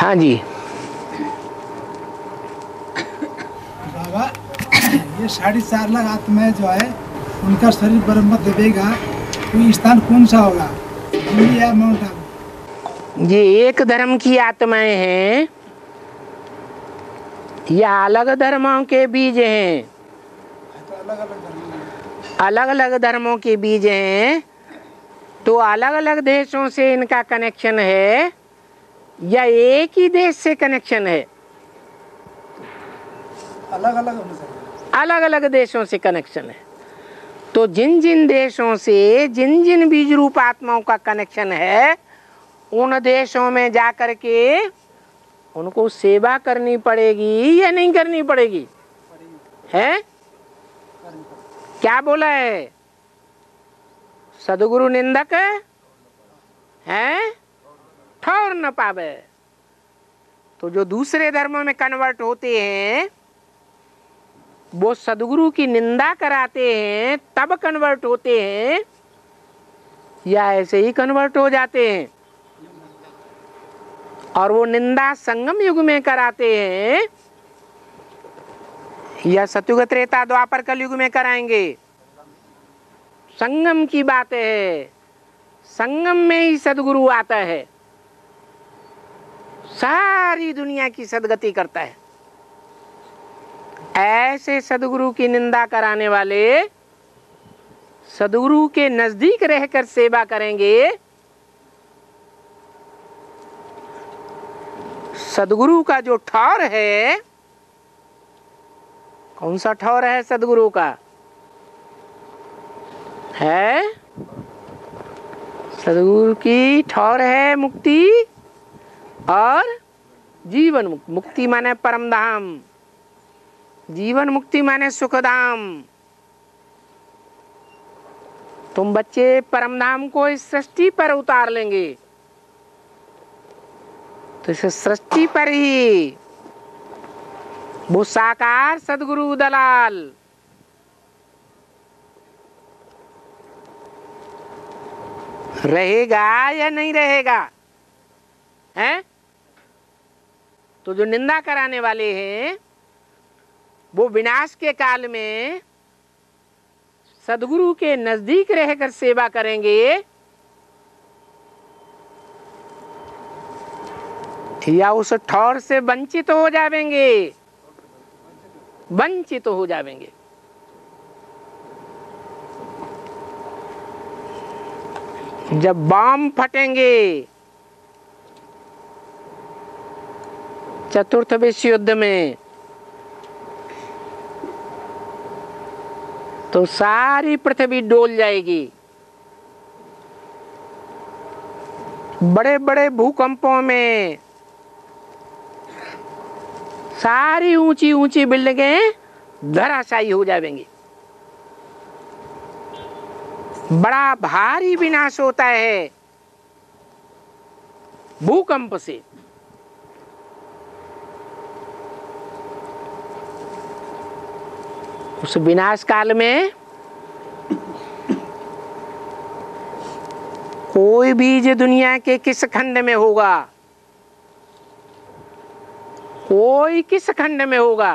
हाँ जी। बाबा ये साढ़े चार लाख आत्माएँ जो है उनका शरीर ब्रह्म देवेगा कोई स्थान कौन सा होगा? या माउंट आबू ये एक धर्म की आत्माएँ हैं। या अलग धर्मों के बीज तो हैं। अलग अलग धर्मों के बीज हैं। तो अलग अलग देशों से इनका कनेक्शन है। या एक ही देश से कनेक्शन है? अलग अलग अलग अलग देशों से कनेक्शन है। तो जिन जिन देशों से जिन जिन बीज रूप आत्माओं का कनेक्शन है उन देशों में जा कर के उनको सेवा करनी पड़ेगी या नहीं करनी पड़ेगी? है? क्या बोला है? सदगुरु निंदक है, है? ठौर न पावे। तो जो दूसरे धर्मों में कन्वर्ट होते हैं, वो सदगुरु की निंदा कराते हैं, तब कन्वर्ट होते हैं, या ऐसे ही कन्वर्ट हो जाते हैं। और वो निंदा संगम युग में कराते हैं, या सतयुग, त्रेता, द्वापर कल युग में कराएँगे। संगम की बात है, संगम में ही सदगुरु आता है। सारी दुनिया की सदगति करता है। ऐसे सदगुरु की निंदा कराने वाले सदगुरु के नज़दीक रहकर सेवा करेंगे। सदगुरु का जो ठौर है, कौन सा ठौर है सदगुरु का? है? सदगुरु की ठौर है मुक्ति। और जीवन मुक्ति मुक्ति माने परम धाम, जीवन मुक्ति माने सुखधाम। तुम बच्चे परम धाम को इस सृष्टि पर उतार लेंगे। तो इस सृष्टि पर ही वो साकार सदगुरु दलाल। रहेगा या नहीं रहेगा? हैं? तो जो निंदा कराने वाले हैं, वो विनाश के काल में सदगुरु के नज़दीक रहकर सेवा करेंगे। या उस ठौर से वंचित हो जाएँगे वंचित हो जाएँगे जब बम फटेंगे चतुर्थ विश्व युद्ध में तो सारी पृथ्वी डोल जाएगी। बड़े बड़े भूकंपों में सारी ऊँची ऊँची बिल्डिंगें धराशायी हो जाएँगी। बड़ा भारी विनाश होता है भूकंप से। उस विनाश काल में कोई बीज दुनिया के किस खंड में होगा, कोई किस खंड में होगा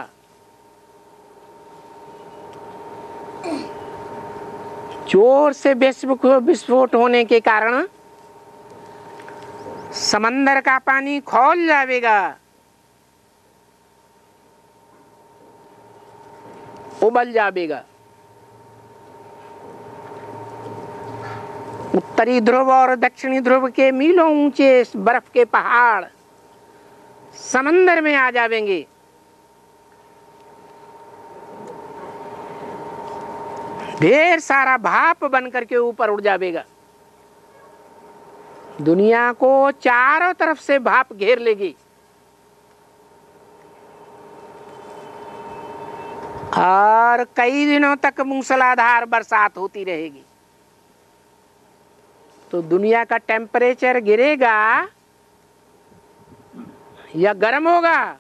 ज़ोर से विस्फोट होने के कारण समंदर का पानी खोल जाएगा उबल जाएगा। उत्तरी ध्रुव और दक्षिणी ध्रुव के मीलों ऊँचे बर्फ़ के पहाड़ समंदर में आ जाएँगे। ढेर सारा भाप बन करके ऊपर उड़ जाएगा। दुनिया को चारों तरफ़ से भाप घेर लेगी। और कई दिनों तक मूसलाधार बरसात होती रहेगी। तो दुनिया का टेम्परेचर गिरेगा या गर्म होगा?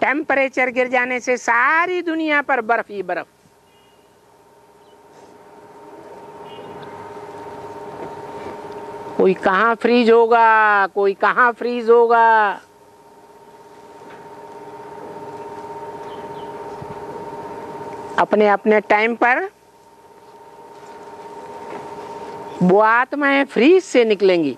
टेम्परेचर गिर जाने से सारी दुनिया पर बर्फ़ ही बर्फ़। कोई कहाँ फ्रीज होगा? कोई कहाँ फ्रीज होगा? अपने अपने टाइम पर वो आत्माएँ फ्रीज से निकलेंगी।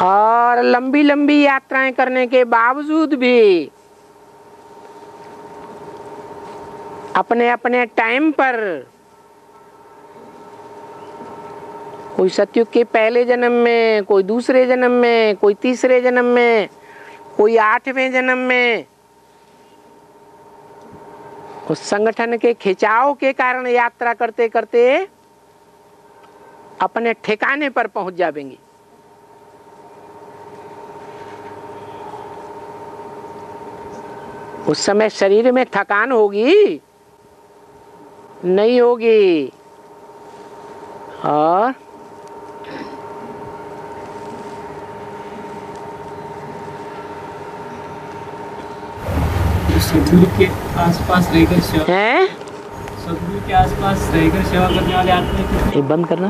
और लंबी लंबी यात्राएँ करने के बावजूद भी अपने अपने टाइम पर कोई सतयुग के पहले जन्म में, कोई दूसरे जन्म में, कोई तीसरे जन्म में, कोई आठवें जन्म में। उस संगठन के खिंचाव के कारण यात्रा करते करते अपने ठिकाने पर पहुँच जाएँगे उस समय शरीर में थकान होगी? नहीं होगी। और सदगुरु के आसपास रहकर सेवा हैं? सदगुरु के आसपास रहकर सेवा करने वाले आदमी कितने ये बंद करना।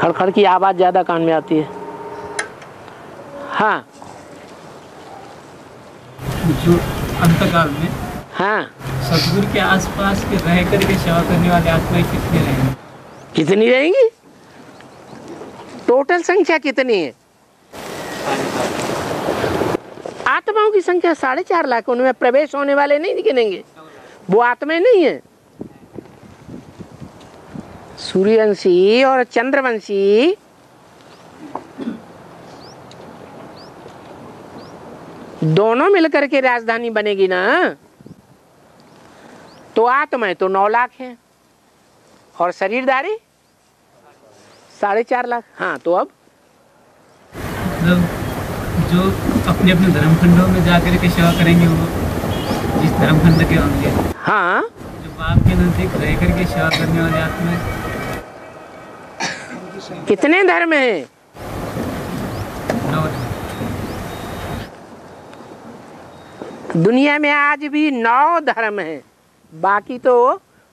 खड़खड़ की आवाज़ ज़्यादा कान में आती है। हाँ। जो अंतकाल में हाँ। सदगुरु के आसपास के रह करके सेवा करने वाले आत्माएँ कितने रहेंगे? कितनी रहेंगी? टोटल संख्या कितनी है? आत्माओं की संख्या साढ़े चार लाख उनमें प्रवेश होने वाले नहीं गिनेंगे। वो आत्माएँ नहीं है। सूर्यवंशी और चंद्रवंशी दोनों मिलकर के राजधानी बनेगी ना? तो आत्माएँ तो नौ लाख हैं। और शरीरदारी साढ़े चार लाख। हाँ तो अब? मतलब जो अपने अपने धर्मखंडों में जाकर के सेवा करेंगे वो जिस धर्मखंड के होंगे। हाँ। जो बाप के नज़दीक रह करके सेवा करने वाले आत्माएँ कितने धर्म हैं? दुनिया में आज भी नौ धर्म हैं। बाकी तो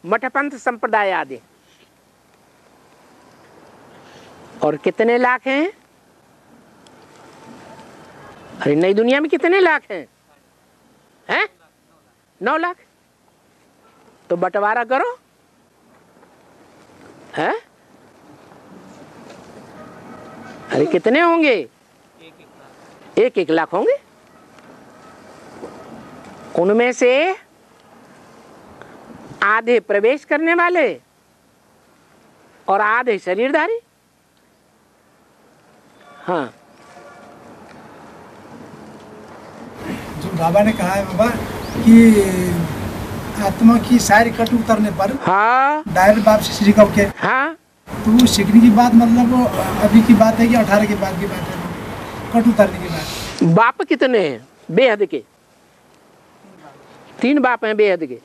मठपंथ संप्रदाय आदि। और कितने लाख हैं? अरे नई दुनिया में कितने लाख हैं? हैं? नौ लाख? तो बंटवारा करो। हैं? अरे कितने होंगे? एक एक लाख होंगे? उनमें से आधे प्रवेश करने वाले और आधे शरीरधारी। हाँ। बाबा ने कहा है बाबा कि आत्मा की सारी कट उतरने पर हाँ। डायरेक्ट बाप से श्री कब के। हाँ। तो सीखने की बात मतलब अभी की बात है कि अठारह के बाद की बात है कट उतरने के बाद बाप कितने हैं? बेहद के। तीन बाप हैं बेहद के।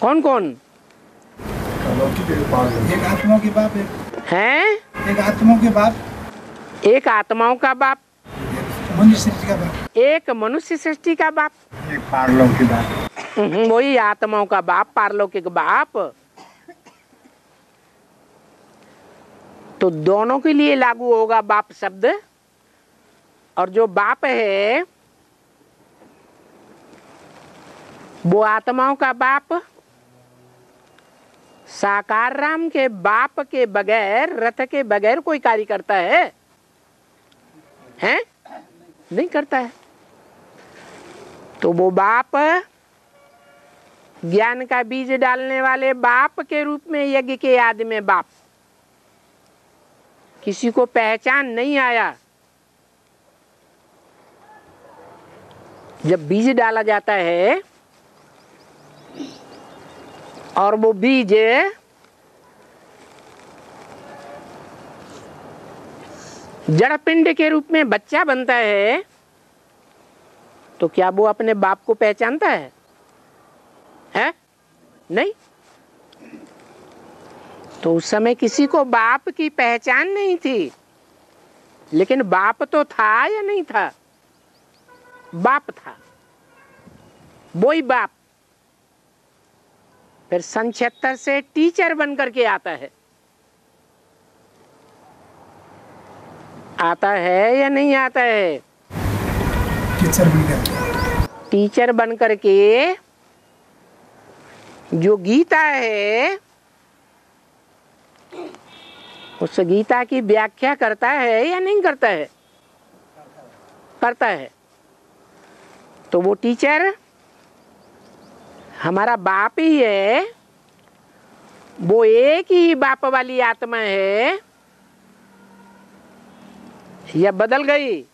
कौन कौन एक आत्माओं के बाप है। हैं? एक आत्माओं के बाप। एक आत्माओं का बाप। मनुष्य का बाप। एक मनुष्य सृष्टि का बाप। एक पारलों की बाप। वही आत्माओं का बाप पारलौकिक बाप। तो दोनों के लिए लागू होगा बाप शब्द। और जो बाप है वो आत्माओं का बाप। साकार राम के बाप के बगैर रथ के बगैर कोई कार्य करता है? हैं? नहीं करता है। तो वो बाप, ज्ञान का बीज डालने वाले बाप के रूप में यज्ञ के याद में बाप। किसी को पहचान नहीं आया। जब बीज डाला जाता है, और वो बीज जड़ पिंड के रूप में बच्चा बनता है तो क्या वो अपने बाप को पहचानता है? है? नहीं? तो उस समय किसी को बाप की पहचान नहीं थी। लेकिन बाप तो था या नहीं था? बाप था। वो ही बाप। फिर सन छिहत्तर से टीचर बन करके आता है। आता है या नहीं आता है? टीचर बन गया। टीचर बन करके जो गीता है उस गीता की व्याख्या करता है या नहीं करता है? करता है। तो वो टीचर हमारा बाप ही है, वो एक ही बाप वाली आत्मा है, या बदल गई?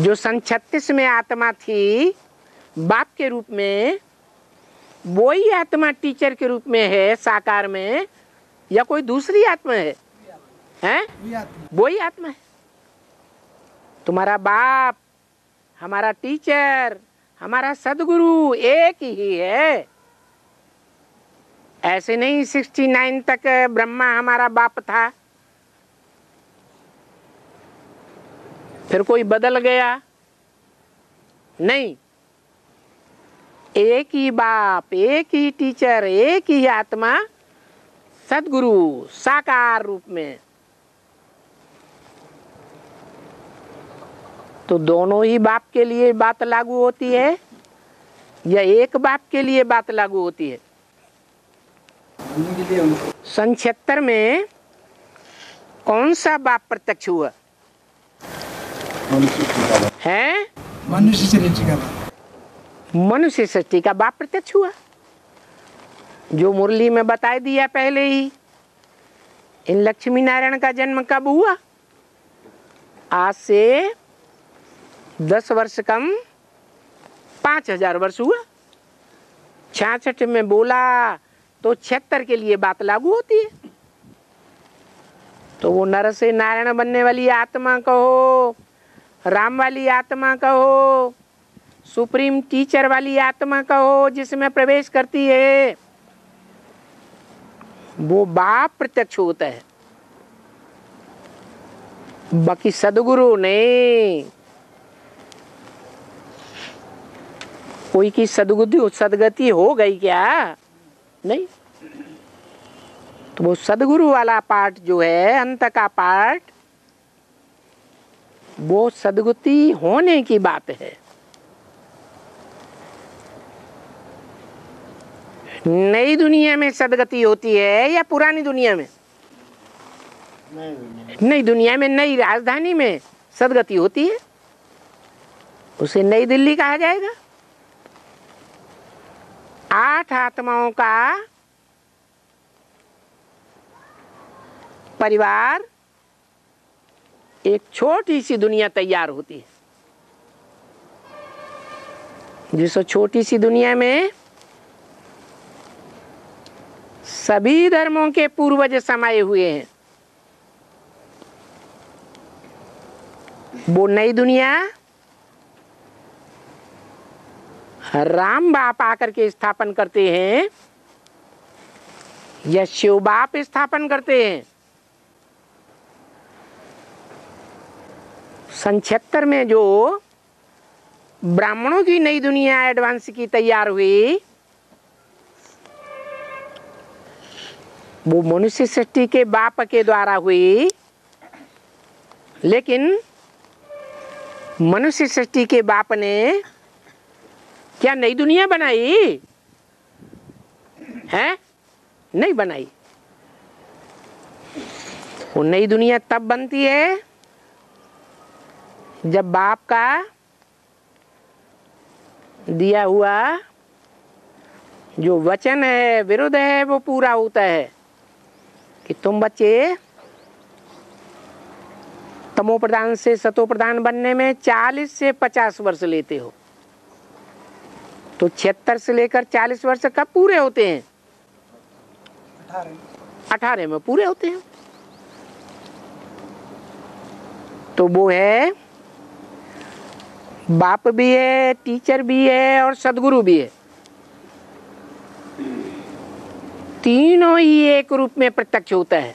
जो सन छत्तीस में आत्मा थी बाप के रूप में वो ही आत्मा टीचर के रूप में है साकार में या कोई दूसरी आत्मा है? हैं? वही ही आत्मा है। तुम्हारा बाप हमारा टीचर हमारा सदगुरु एक ही है। ऐसे नहीं सिक्सटी नाइन तक ब्रह्मा हमारा बाप था। फिर कोई बदल गया? नहीं। एक ही बाप एक ही टीचर एक ही आत्मा सदगुरु साकार रूप में। तो दोनों ही बाप के लिए बात लागू होती है या एक बाप के लिए बात लागू होती है? सन छिहत्तर में कौन सा बाप प्रत्यक्ष हुआ? है? मनुष्य सृष्टि का बाप मनुष्य सृष्टि का बाप प्रत्यक्ष हुआ। जो मुरली में बता दिया पहले ही इन लक्ष्मी नारायण का जन्म कब हुआ? आज से दस वर्ष कम पाँच हज़ार वर्ष हुआ। छियासठ में बोला तो छिहत्तर के लिए बात लागू होती है। तो वो नर से नारायण बनने वाली आत्मा कहो राम वाली आत्मा कहो, सुप्रीम टीचर वाली आत्मा कहो, जिसमें प्रवेश करती है, वो बाप प्रत्यक्ष होता है। बाकी सदगुरु नहीं। कोई की सदगुद्धि सदगति हो गई क्या? नहीं। तो वो सदगुरु वाला पार्ट जो है, अंत का पार्ट वो सदगुति होने की बात है। नई दुनिया में सदगति होती है या पुरानी दुनिया में? नई दुनिया में। नई राजधानी में सदगति होती है? उसे नई दिल्ली कहा जाएगा। आठ आत्माओं का परिवार एक छोटी सी दुनिया तैयार होती है। जिस छोटी सी दुनिया में सभी धर्मों के पूर्वज समाये हुए हैं, वो नई दुनिया राम बाप आकर के स्थापन करते हैं या शिव बाप स्थापन करते हैं। छिहत्तर में जो ब्राह्मणों की नई दुनिया एडवांस की तैयार हुई, वो मनुष्य सृष्टि के बाप के द्वारा हुई, लेकिन मनुष्य सृष्टि के बाप ने क्या नई दुनिया बनाई? है? नहीं बनाई। वो नई दुनिया तब बनती है जब बाप का दिया हुआ जो वचन है, विरुद्ध है, वो पूरा होता है कि तुम बच्चे तमो प्रधान से सतो प्रधान बनने में 40 से 50 वर्ष लेते हो। तो छिहत्तर से लेकर 40 वर्ष कब पूरे होते हैं? अठारह में पूरे होते हैं। तो वो है बाप भी है, टीचर भी है और सदगुरु भी है। तीनों ही एक रूप में प्रत्यक्ष होता है।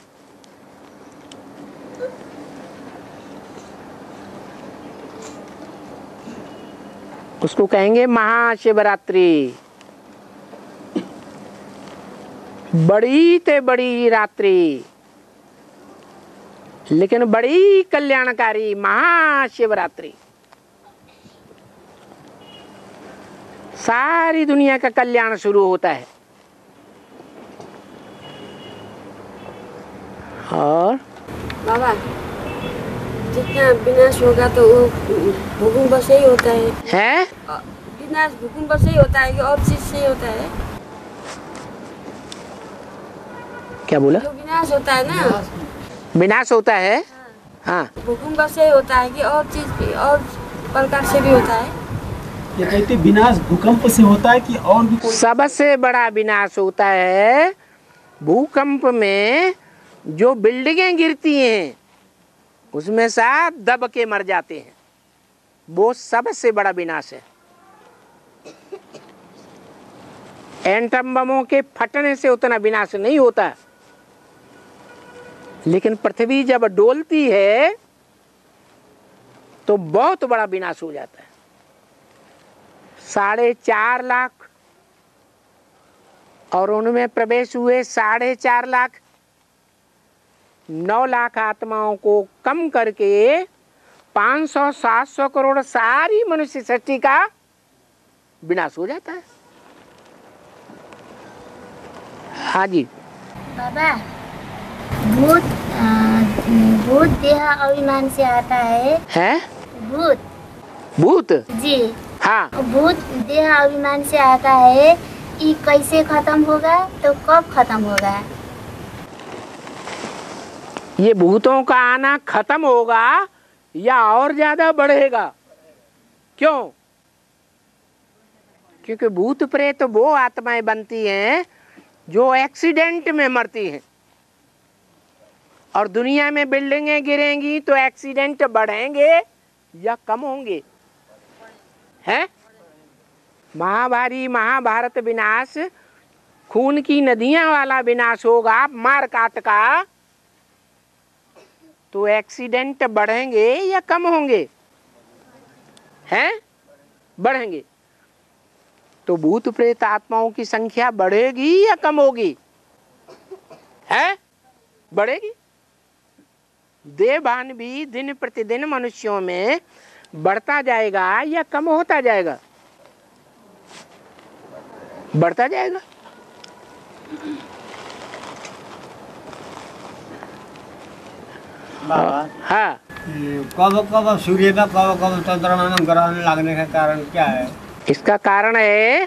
उसको कहेंगे महाशिवरात्रि। बड़ी ते बड़ी रात्रि, लेकिन बड़ी कल्याणकारी महाशिवरात्रि। सारी दुनिया का कल्याण शुरू होता है। और? बाबा जितना विनाश होगा तो वो भूकंप से ही होता है। है? विनाश भूकंप से ही होता है कि और चीज़ से ही होता है? क्या बोला? विनाश होता है ना। विनाश होता है? हाँ। भूकंप से ही होता है कि और चीज़ भी और प्रकार से भी होता है। ये कहते विनाश भूकंप से होता है कि और भी कोई सबसे बड़ा विनाश होता है भूकंप में जो बिल्डिंगें गिरती हैं, उसमें सब दब के मर जाते हैं। वो सबसे बड़ा विनाश है। एंटम बमों के फटने से उतना विनाश नहीं होता। लेकिन पृथ्वी जब डोलती है तो बहुत बड़ा विनाश हो जाता है। साढ़े चार लाख। और उनमें प्रवेश हुए साढ़े चार लाख। नौ लाख आत्माओं को कम करके पाँच सौ सात सौ करोड़ सारी मनुष्य सृष्टि का विनाश हो जाता है। हाँ जी। बाबा भूत भूत देह अभिमान से आता है। है? भूत। भूत? जी। हाँ। भूत देह अभिमान से आता है ये कैसे खत्म होगा तो कब खत्म होगा? ये भूतों का आना खत्म होगा या और ज़्यादा बढ़ेगा? क्यों? क्योंकि भूत प्रेत वो आत्माएँ बनती हैं जो एक्सीडेंट में मरती हैं। और दुनिया में बिल्डिंगें गिरेंगी तो एक्सीडेंट बढ़ेंगे या कम होंगे। हैं? महाभारी महाभारत विनाश। खून की नदियाँ वाला विनाश होगा, मार काट का। तो एक्सीडेंट बढ़ेंगे या कम होंगे? हैं? बढ़ेंगे। तो भूत प्रेत आत्माओं की संख्या बढ़ेगी या कम होगी? है? बढ़ेगी। देवभान भी दिन प्रतिदिन मनुष्यों में बढ़ता जाएगा या कम होता जाएगा? बढ़ता जाएगा। हाँ। कब कब सूर्य में कब कब चंद्रमा में ग्रहण लगने का कारण क्या है? इसका कारण है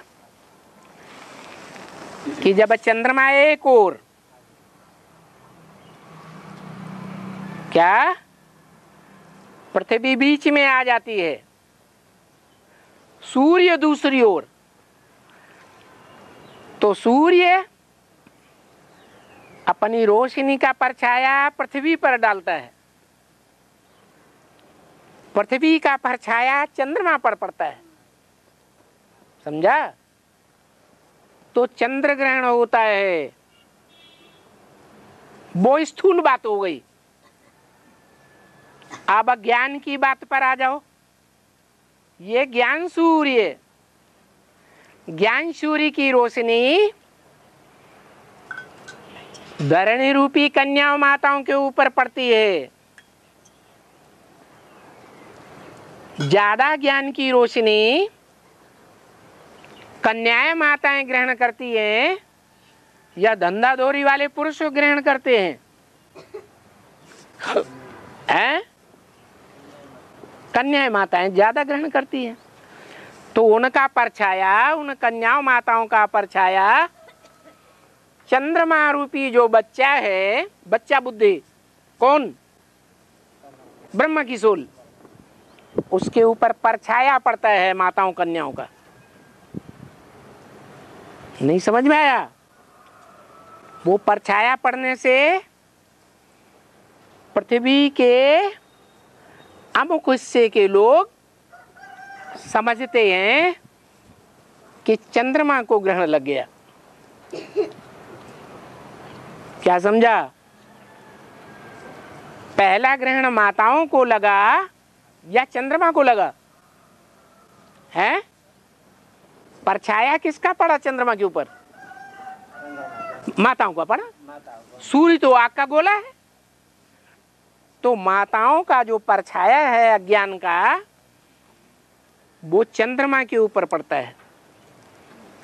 कि जब चंद्रमा एक और क्या? पृथ्वी बीच में आ जाती है। सूर्य दूसरी ओर। तो सूर्य अपनी रोशनी का परछाया पृथ्वी पर डालता है। पृथ्वी का परछाया चंद्रमा पर पड़ता है। समझा? तो चंद्र ग्रहण होता है। वो स्थूल बात हो गई। अब ज्ञान की बात पर आ जाओ। ये ज्ञान सूर्य। ज्ञान सूर्य की रोशनी धरणी रूपी कन्या माताओं के ऊपर पड़ती है। ज़्यादा ज्ञान की रोशनी कन्याएँ माताएँ ग्रहण करती हैं या धंधा दोरी वाले पुरुष ग्रहण करते हैं। हैं? कन्याएँ माताएँ ज़्यादा ग्रहण करती हैं। तो उनका परछाया, उन कन्याओं माताओं का परछाया, चंद्रमा रूपी जो बच्चा है, बच्चा बुद्धि, कौन? ब्रह्म की सोल उसके ऊपर परछाया पड़ता है माताओं, कन्याओं का। नहीं समझ में आया? वो परछाया पड़ने से पृथ्वी के अमुक हिस्से के लोग समझते हैं कि चंद्रमा को ग्रहण लग गया क्या समझा पहला ग्रहण माताओं को लगा या चंद्रमा को लगा है परछाया किसका पड़ा चंद्रमा के ऊपर माताओं का पड़ा सूर्य तो आग का गोला है तो माताओं का जो परछाया है अज्ञान का, वो चंद्रमा के ऊपर पड़ता है।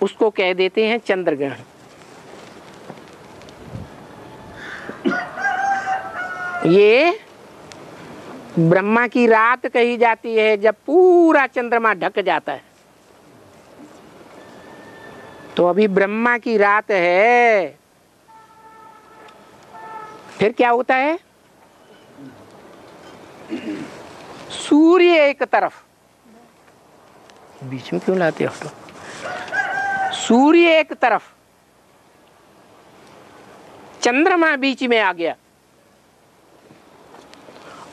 उसको कह देते हैं चंद्र ग्रहण ये ब्रह्मा की रात कही जाती है, जब पूरा चंद्रमा ढक जाता है। तो अभी ब्रह्मा की रात है। फिर क्या होता है? सूर्य एक तरफ़। बीच में क्यों लाते हो तो सूर्य एक तरफ़। चंद्रमा बीच में आ गया।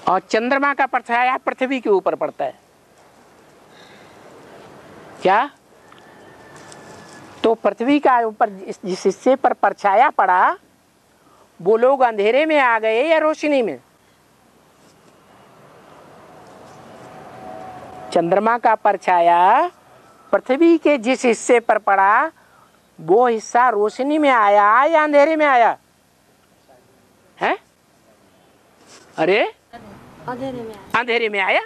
और चंद्रमा का परछाया पृथ्वी के ऊपर पड़ता है। क्या? तो पृथ्वी का ऊपर जिस हिस्से पर परछाया पड़ा वो लोग अंधेरे में आ गए या रोशनी में? चंद्रमा का परछाया पृथ्वी के जिस हिस्से पर पड़ा वो हिस्सा रोशनी में आया या अंधेरे में आया? है? अरे? अंधेरे में आया। अंधेरे में आया?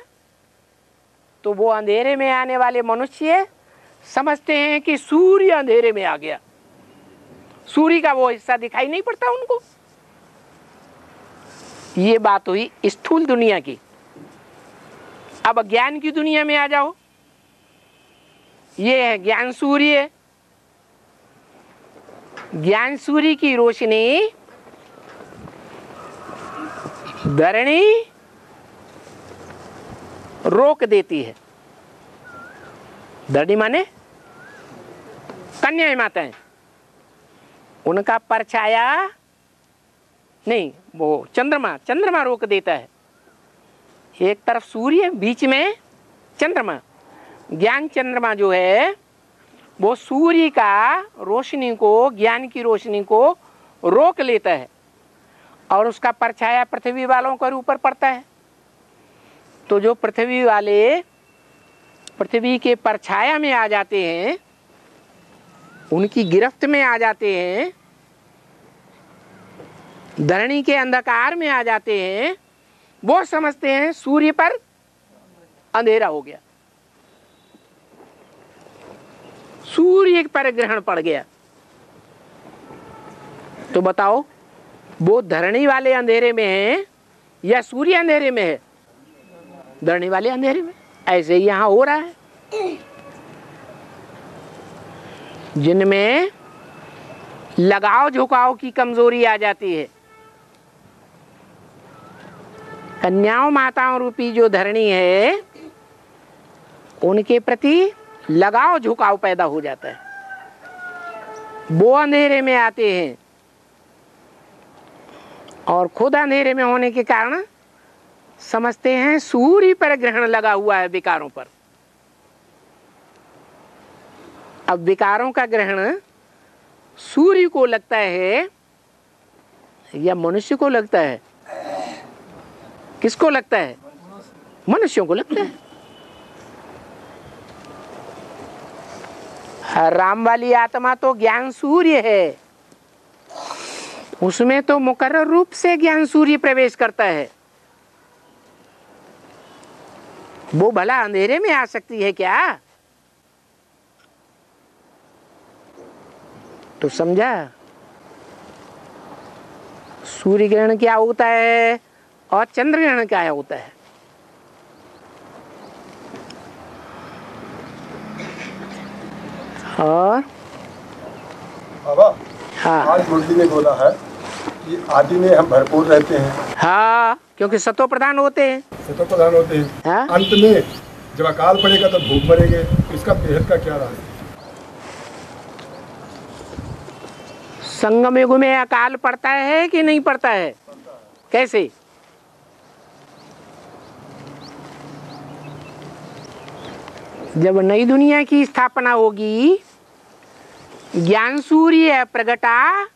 तो वो अंधेरे में आने वाले मनुष्य समझते हैं कि सूर्य अंधेरे में आ गया। सूर्य का वो हिस्सा दिखाई नहीं पड़ता उनको। ये बात हुई स्थूल दुनिया की। अब ज्ञान की दुनिया में आ जाओ। ये है, ज्ञान सूर्य ज्ञान सूर्य की रोशनी, धरणी रोक देती है। धरणी माने कन्या माताएँ। उनका परछाया नहीं, वो चंद्रमा चंद्रमा रोक देता है। एक तरफ़ सूर्य, बीच में चंद्रमा। ज्ञान चंद्रमा जो है, वो सूर्य का रोशनी को, ज्ञान की रोशनी को रोक लेता है और उसका परछाया पृथ्वी वालों के ऊपर पड़ता है। तो जो पृथ्वी वाले पृथ्वी के परछाया में आ जाते हैं, उनकी गिरफ्त में आ जाते हैं, धरणी के अंधकार में आ जाते हैं वो समझते हैं सूर्य पर अंधेरा हो गया। सूर्य पर ग्रहण पड़ गया। तो बताओ, वो धरणी वाले अंधेरे में है या सूर्य अंधेरे में है? धरणी वाले अंधेरे में। ऐसे ही यहाँ हो रहा है। जिनमें लगाव झुकाव की कमज़ोरी आ जाती है। कन्याओं माताओं रूपी जो धरणी है, उनके प्रति लगाव, झुकाव पैदा हो जाता है। वो अंधेरे में आते हैं और खुद अंधेरे में होने के कारण समझते हैं सूर्य पर ग्रहण लगा हुआ है विकारों पर। अब विकारों का ग्रहण सूर्य को लगता है या मनुष्य को लगता है किसको लगता है? मनुष्यों को लगता है। राम वाली आत्मा तो ज्ञान सूर्य है। उसमें तो मुकर्र रूप से ज्ञान सूर्य प्रवेश करता है। वो भला अंधेरे में आ सकती है क्या? तो समझा। सूर्य ग्रहण क्या होता है? और चंद्र ग्रहण क्या होता है। और? बाबा हाँ। आज मुरली ने बोला है कि आदि में हम भरपूर रहते हैं। हाँ क्योंकि सतो प्रधान होते हैं। सतो प्रधान होते हैं। हाँ? अंत में जब अकाल पड़ेगा तो भूख मरेंगे। इसका बेहद का क्या राज संगम युग में अकाल पड़ता है कि नहीं पड़ता है? कैसे? जब नई दुनिया की स्थापना होगी, ज्ञान सूर्य प्रगटा,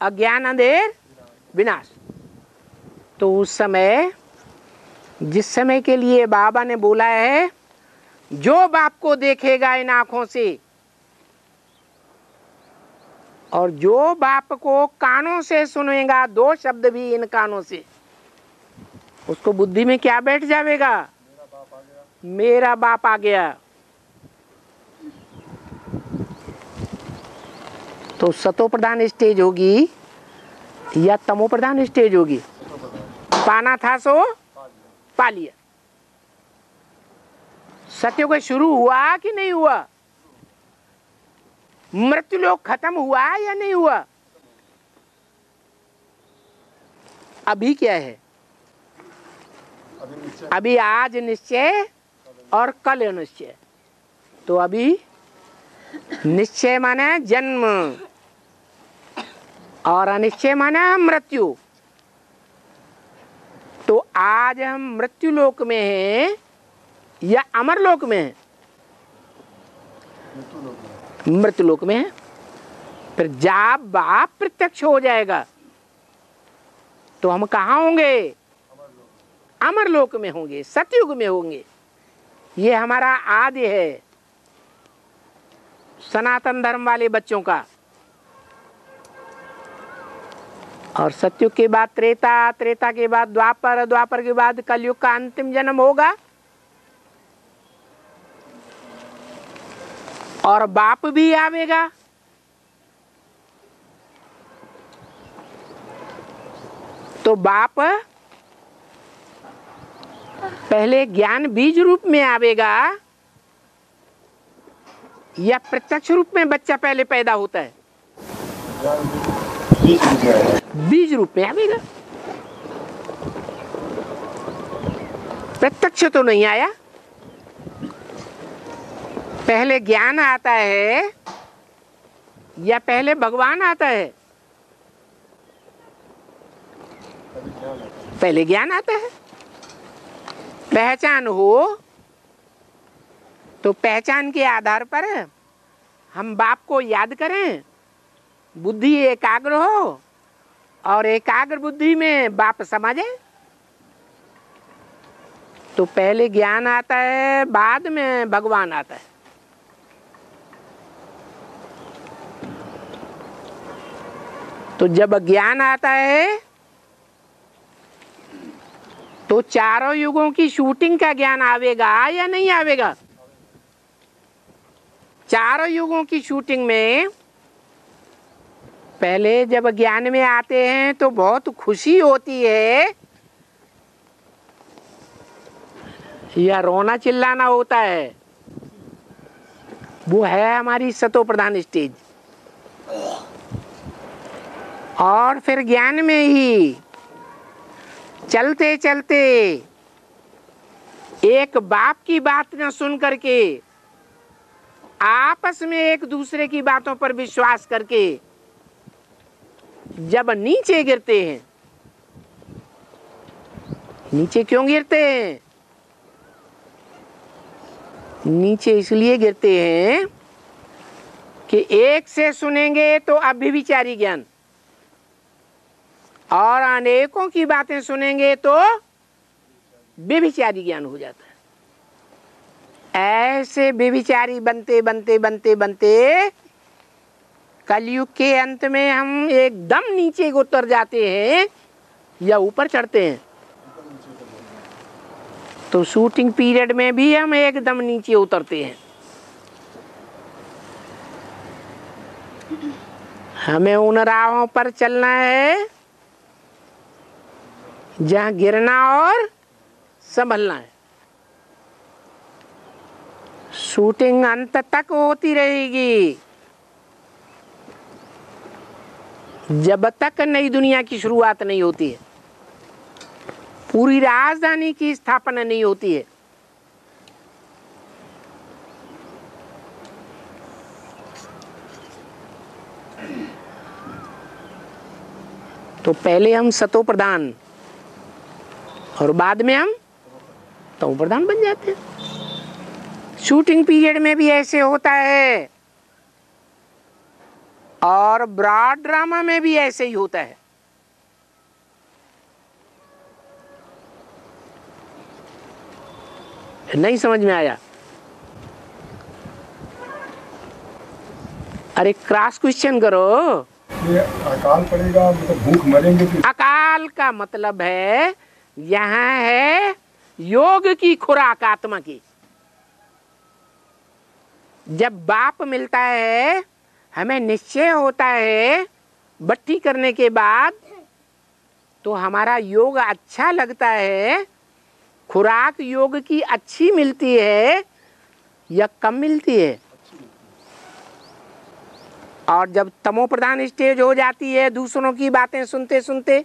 अज्ञान अंधेर विनाश। तो उस समय, जिस समय के लिए बाबा ने बोला है, जो बाप को देखेगा इन आँखों से, और जो बाप को कानों से सुनेगा, दो शब्द भी इन कानों से, उसको बुद्धि में क्या बैठ जाएगा मेरा बाप आ गया। तो सतो प्रधान स्टेज होगी या तमो प्रधान स्टेज होगी? पाना था सो पा लिया। सत्य को शुरू हुआ कि नहीं हुआ? मृत्यु लोग खत्म हुआ या नहीं हुआ? अभी क्या है? अभी आज निश्चय और कल निश्चय। तो अभी निश्चय माने जन्म। और अनिश्चय माने मृत्यु। तो आज हम मृत्यु लोक में हैं या अमर लोक में हैं? मृत्यु लोक में है। फिर जाप बाप प्रत्यक्ष हो जाएगा तो हम कहा होंगे? अमर लोक में होंगे, सतयुग में होंगे। ये हमारा आदि है। सनातन धर्म वाले बच्चों का। और सतयुग के बाद त्रेता त्रेता के बाद द्वापर द्वापर के बाद कलयुग का अंतिम जन्म होगा। और बाप भी आवेगा। तो बाप पहले ज्ञान बीज रूप में आवेगा। या प्रत्यक्ष रूप में बच्चा पहले पैदा होता है? बीज रूप में आवेगा प्रत्यक्ष तो नहीं आया। पहले ज्ञान आता है, या पहले भगवान आता है? पहले ज्ञान आता है। पहचान हो तो पहचान के आधार पर हम बाप को याद करें। बुद्धि एकाग्र हो और एकाग्र बुद्धि में बाप समझे तो पहले ज्ञान आता है, बाद में भगवान आता है। तो जब ज्ञान आता है तो चारों युगों की शूटिंग का ज्ञान आवेगा या नहीं आवेगा? चारों युगों की शूटिंग में पहले जब ज्ञान में आते हैं तो बहुत खुशी होती है। या रोना चिल्लाना होता है। वो है हमारी सतो प्रधान स्टेज और फिर ज्ञान में ही चलते चलते एक बाप की बात न सुन करके आपस में एक दूसरे की बातों पर विश्वास करके जब नीचे गिरते हैं, नीचे क्यों गिरते हैं? नीचे इसलिए गिरते हैं कि एक से सुनेंगे तो अभिविचारी ज्ञान। और अनेकों की बातें सुनेंगे तो बेविचारी ज्ञान हो जाता है। ऐसे बेविचारी बनते बनते बनते बनते कलयुग के अंत में हम एकदम नीचे उतर जाते हैं या ऊपर चढ़ते हैं। तो शूटिंग पीरियड में भी हम एकदम नीचे उतरते हैं। हमें उन राहों पर चलना है जहाँ गिरना और संभलना है। शूटिंग अंत तक होती रहेगी। जब तक नई दुनिया की शुरुआत नहीं होती है, पूरी राजधानी की स्थापना नहीं होती है तो पहले हम सतो प्रधान और बाद में हम तो प्रधान बन जाते हैं। शूटिंग पीरियड में भी ऐसे होता है। और ब्रॉड ड्रामा में भी ऐसे ही होता है। नहीं समझ में आया। अरे क्रॉस क्वेश्चन करो। अकाल पड़ेगा मतलब भूख मरेंगे अकाल का मतलब है यहाँ है योग की खुराक आत्मा की। जब बाप मिलता है, हमें निश्चय होता है बट्टी करने के बाद तो हमारा योग अच्छा लगता है, खुराक योग की अच्छी मिलती है या कम मिलती है? और जब तमो प्रधान स्टेज हो जाती है, दूसरों की बातें सुनते सुनते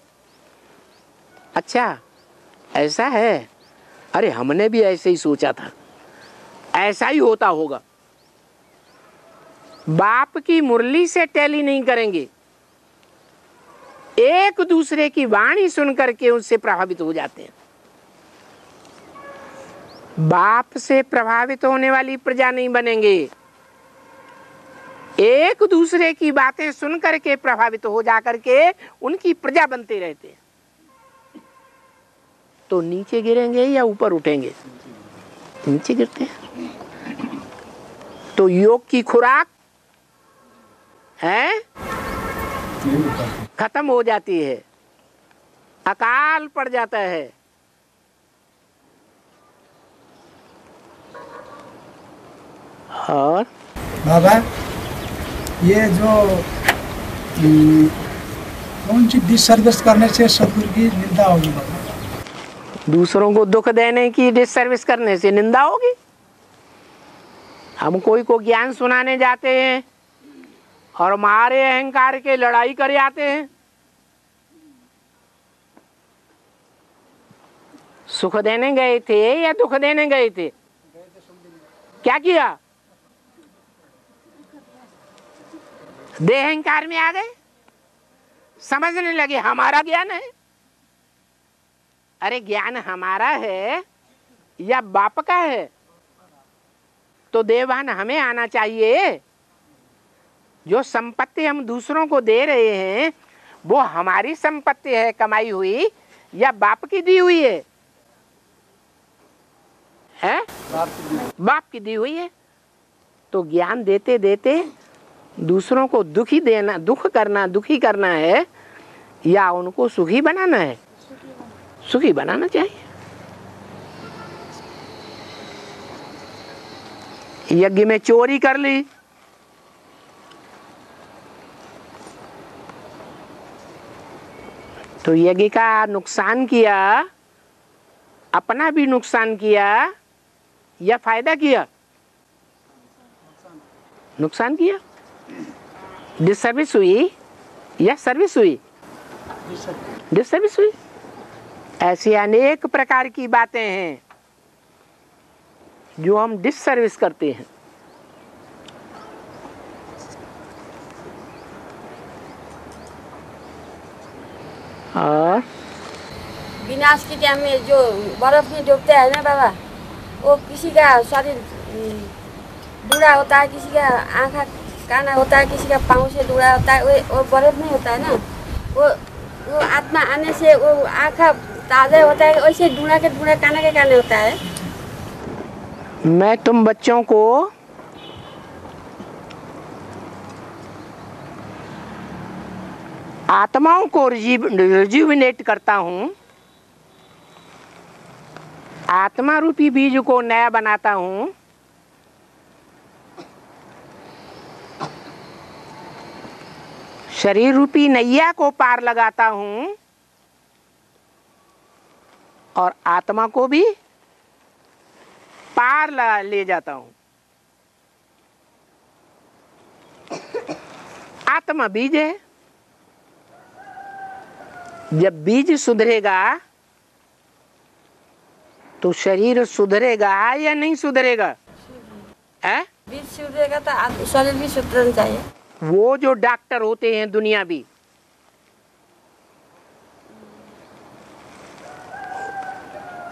अच्छा ऐसा है? अरे हमने भी ऐसे ही सोचा था, ऐसा ही होता होगा। बाप की मुरली से टैली नहीं करेंगे। एक दूसरे की वाणी सुन करके उससे प्रभावित हो जाते हैं। बाप से प्रभावित होने वाली प्रजा नहीं बनेंगे। एक दूसरे की बातें सुन करके प्रभावित हो जा करके उनकी प्रजा बनते रहते हैं। तो नीचे गिरेंगे या ऊपर उठेंगे? नीचे गिरते हैं। तो योग की खुराक है? खत्म हो जाती है। अकाल पड़ जाता है। और? बाबा ये जो हम्म, कौन सी डिसर्विस करने से सदगुरु की निंदा होगी बाबा? दूसरों को दुख देने की डिसर्विस करने से निंदा होगी? हम कोई को ज्ञान सुनाने जाते हैं। और हमारे अहंकार के लड़ाई कर आते हैं। सुख देने गए थे या दुख देने गए थे? क्या किया? देह अहंकार में आ गए। समझने लगे, हमारा ज्ञान है। अरे, ज्ञान हमारा है या बाप का है? तो देवान हमें आना चाहिए। जो संपत्ति हम दूसरों को दे रहे हैं, वो हमारी संपत्ति है, कमाई हुई या बाप की दी हुई है? है? बाप की दी हुई है। तो ज्ञान देते देते दूसरों को दुखी देना, दुख करना, दुखी करना है या उनको सुखी बनाना है? सुखी बनाना चाहिए। यज्ञ में चोरी कर ली। तो यज्ञ का नुकसान किया, अपना भी नुकसान किया, या फ़ायदा किया? नुकसान किया? डिसर्विस हुई या सर्विस हुई? डिसर्विस हुई। ऐसी अनेक प्रकार की बातें हैं जो हम डिसर्विस करते हैं। और विनाश के टाइम में जो बर्फ़ में डूबते हैं ना बाबा वो किसी का शरीर डूरा होता है किसी का आँखा काना होता है किसी का पाँव से डूरा होता है वो वो बर्फ़ नहीं होता है ना। वो वो आत्मा आने से वो आँखा ताज़ा होता है वैसे डूरा के डूरा काना के काने होता है। मैं तुम बच्चों को आत्माओं को रिज्यूविनेट करता हूँ। आत्मा रूपी बीज को नया बनाता हूँ। शरीर रूपी नैया को पार लगाता हूँ। और आत्मा को भी पार ला- ले जाता हूँ। आत्मा बीज है। जब बीज सुधरेगा तो शरीर सुधरेगा या नहीं सुधरेगा? है? बीज सुधरेगा तो शरीर भी सुधरना चाहिए वो जो डॉक्टर होते हैं दुनिया भी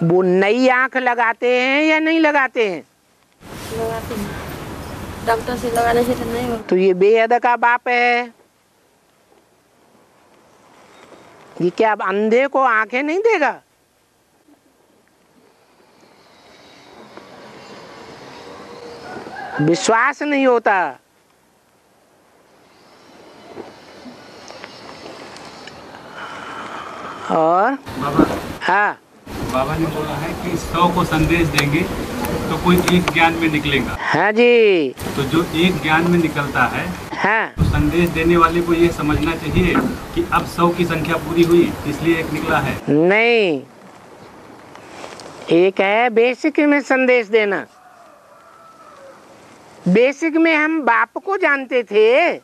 वो नई आँख लगाते हैं या नहीं लगाते हैं? लगाते हैं। डॉक्टर से लगाने से तो नहीं तो ये बेहद का बाप है। ये क्या अब अंधे को आँखें नहीं देगा? विश्वास नहीं होता। और? बाबा हाँ। बाबा ने बोला है कि सौ को संदेश देंगे तो कोई एक ज्ञान में निकलेगा। हाँ जी। तो जो एक ज्ञान में निकलता है हाँ। संदेश देने वाले को ये समझना चाहिए कि अब सौ की संख्या पूरी हुई, इसलिए एक निकला है। नहीं। एक है बेसिक में संदेश देना। बेसिक में हम बाप को जानते थे।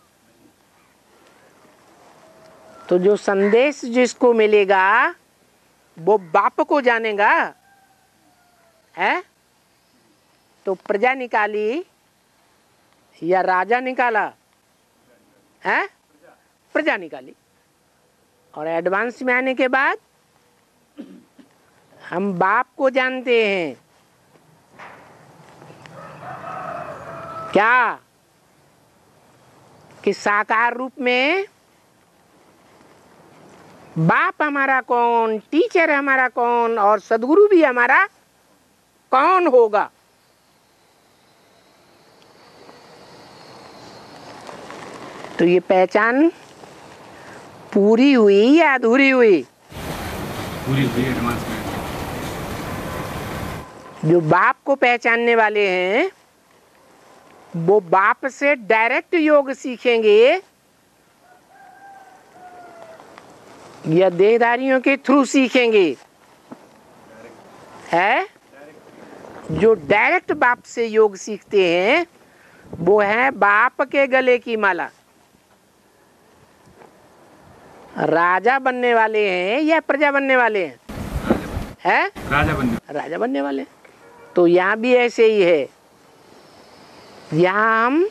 तो जो संदेश जिसको मिलेगा, वो बाप को जानेगा। है? तो प्रजा निकाली या राजा निकाला? है? प्रजा निकाली। और एडवांस में आने के बाद हम बाप को जानते हैं। क्या? कि साकार रूप में बाप हमारा कौन टीचर हमारा कौन, और सदगुरु भी हमारा कौन होगा? तो ये पहचान पूरी हुई या अधूरी हुई? पूरी हुई एडवांस में जो। बाप को पहचानने वाले हैं वो बाप से डायरेक्ट योग सीखेंगे। या देहधारियों के थ्रू सीखेंगे। है? जो डायरेक्ट बाप से योग सीखते हैं वो है बाप के गले की माला। राजा बनने वाले हैं या प्रजा बनने वाले हैं? है? राजा बनने राजा बनने वाले तो यहाँ भी ऐसे ही है। यहाँ हम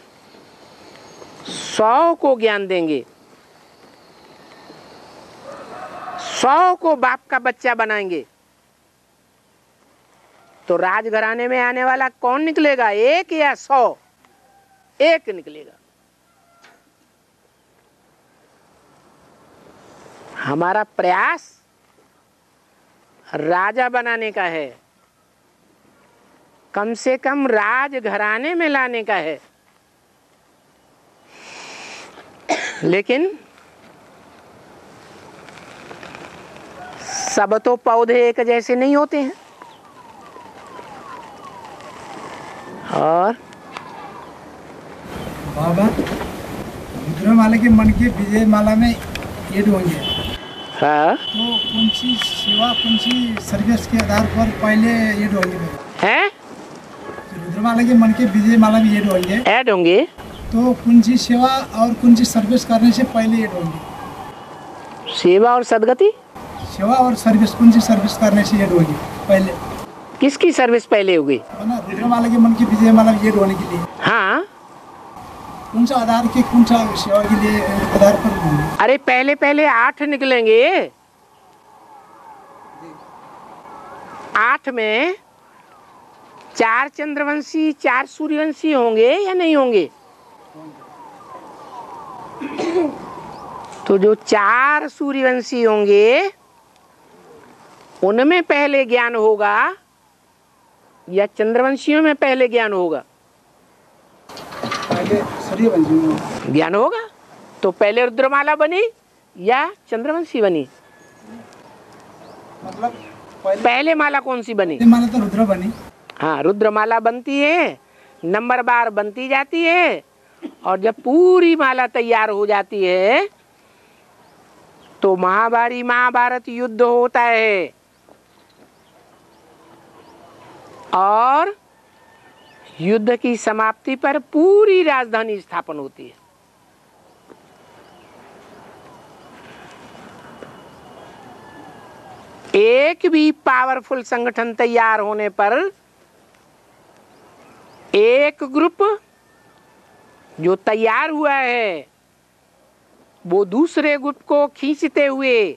सौ को ज्ञान देंगे। सौ को बाप का बच्चा बनाएँगे। तो राजघराने में आने वाला कौन निकलेगा? एक या सौ? एक निकलेगा। हमारा प्रयास राजा बनाने का है। कम से कम राज घराने में लाने का है। लेकिन सब तो पौधे एक जैसे नहीं होते हैं। और बाबा रुद्रमाला के मन के विजय माला में एड होंगे हाँ? तो सेवा सर्विस के आधार पर पहले होंगे हैं? तो रुद्रमाला के मन के विजय माला में एड होंगे ऐड होंगे तो सेवा और सी सर्विस करने से पहले एड होंगे सेवा और सदगति? सेवा और सर्विस सी सर्विस करने से एड होगी पहले। किसकी सर्विस पहले होगी? है रुद्रमाला के मन की विजय माला एड होने के लिए। हाँ? कौन सा आधार के कौन सा सेवा के लिए आधार पर अरे पहले पहले आठ निकलेंगे। आठ में चार चंद्रवंशी, चार सूर्यवंशी होंगे या नहीं होंगे? तो जो चार सूर्यवंशी होंगे, उनमें पहले ज्ञान होगा या चंद्रवंशियों में पहले ज्ञान होगा पहले शरीर बन जाएँगे ज्ञान होगा? तो पहले रुद्रमाला बनी या चंद्रवंशी बनी? मतलब पहले पहले माला कौन सी बनी? माला तो रुद्र बनी। हाँ रुद्रमाला बनती है नंबर बार बनती जाती है और जब पूरी माला तैयार हो जाती है तो महाभारी महाभारत युद्ध होता है। और युद्ध की समाप्ति पर पूरी राजधानी स्थापन होती है। एक भी पावरफुल संगठन तैयार होने पर एक ग्रुप जो तैयार हुआ है, वो दूसरे ग्रुप को खींचते हुए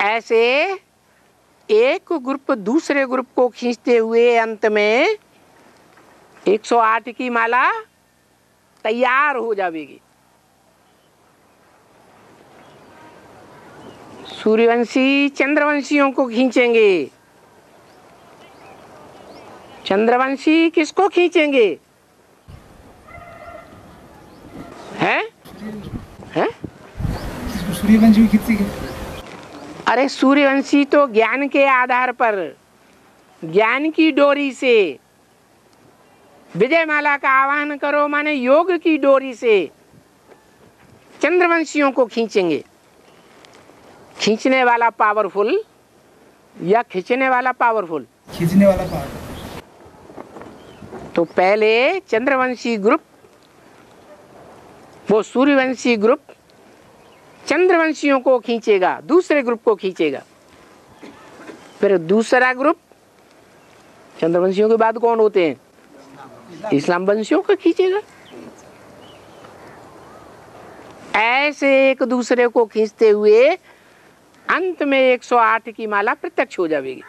ऐसे एक ग्रुप दूसरे ग्रुप को खींचते हुए अंत में 108 की माला तैयार हो जाएगी। सूर्यवंशी चंद्रवंशियों को खींचेंगे। चंद्रवंशी किसको खींचेंगे? हैं? हैं? सूर्यवंशी खींचेंगे। अरे सूर्यवंशी तो ज्ञान के आधार पर ज्ञान की डोरी से। विजय माला का आह्वान करो माने योग की डोरी से। चंद्रवंशियों को खींचेंगे। खींचने वाला पावरफुल या खींचने वाला पावरफुल खींचने वाला पावरफुल तो पहले चंद्रवंशी ग्रुप वो सूर्यवंशी ग्रुप चंद्रवंशियों को खींचेगा, दूसरे ग्रुप को खींचेगा। फिर दूसरा ग्रुप, चंद्रवंशियों के बाद कौन होते हैं? इस्लाम वंशियों को खींचेगा। ऐसे एक दूसरे को खींचते हुए अंत में 108 की माला प्रत्यक्ष हो जाएगी।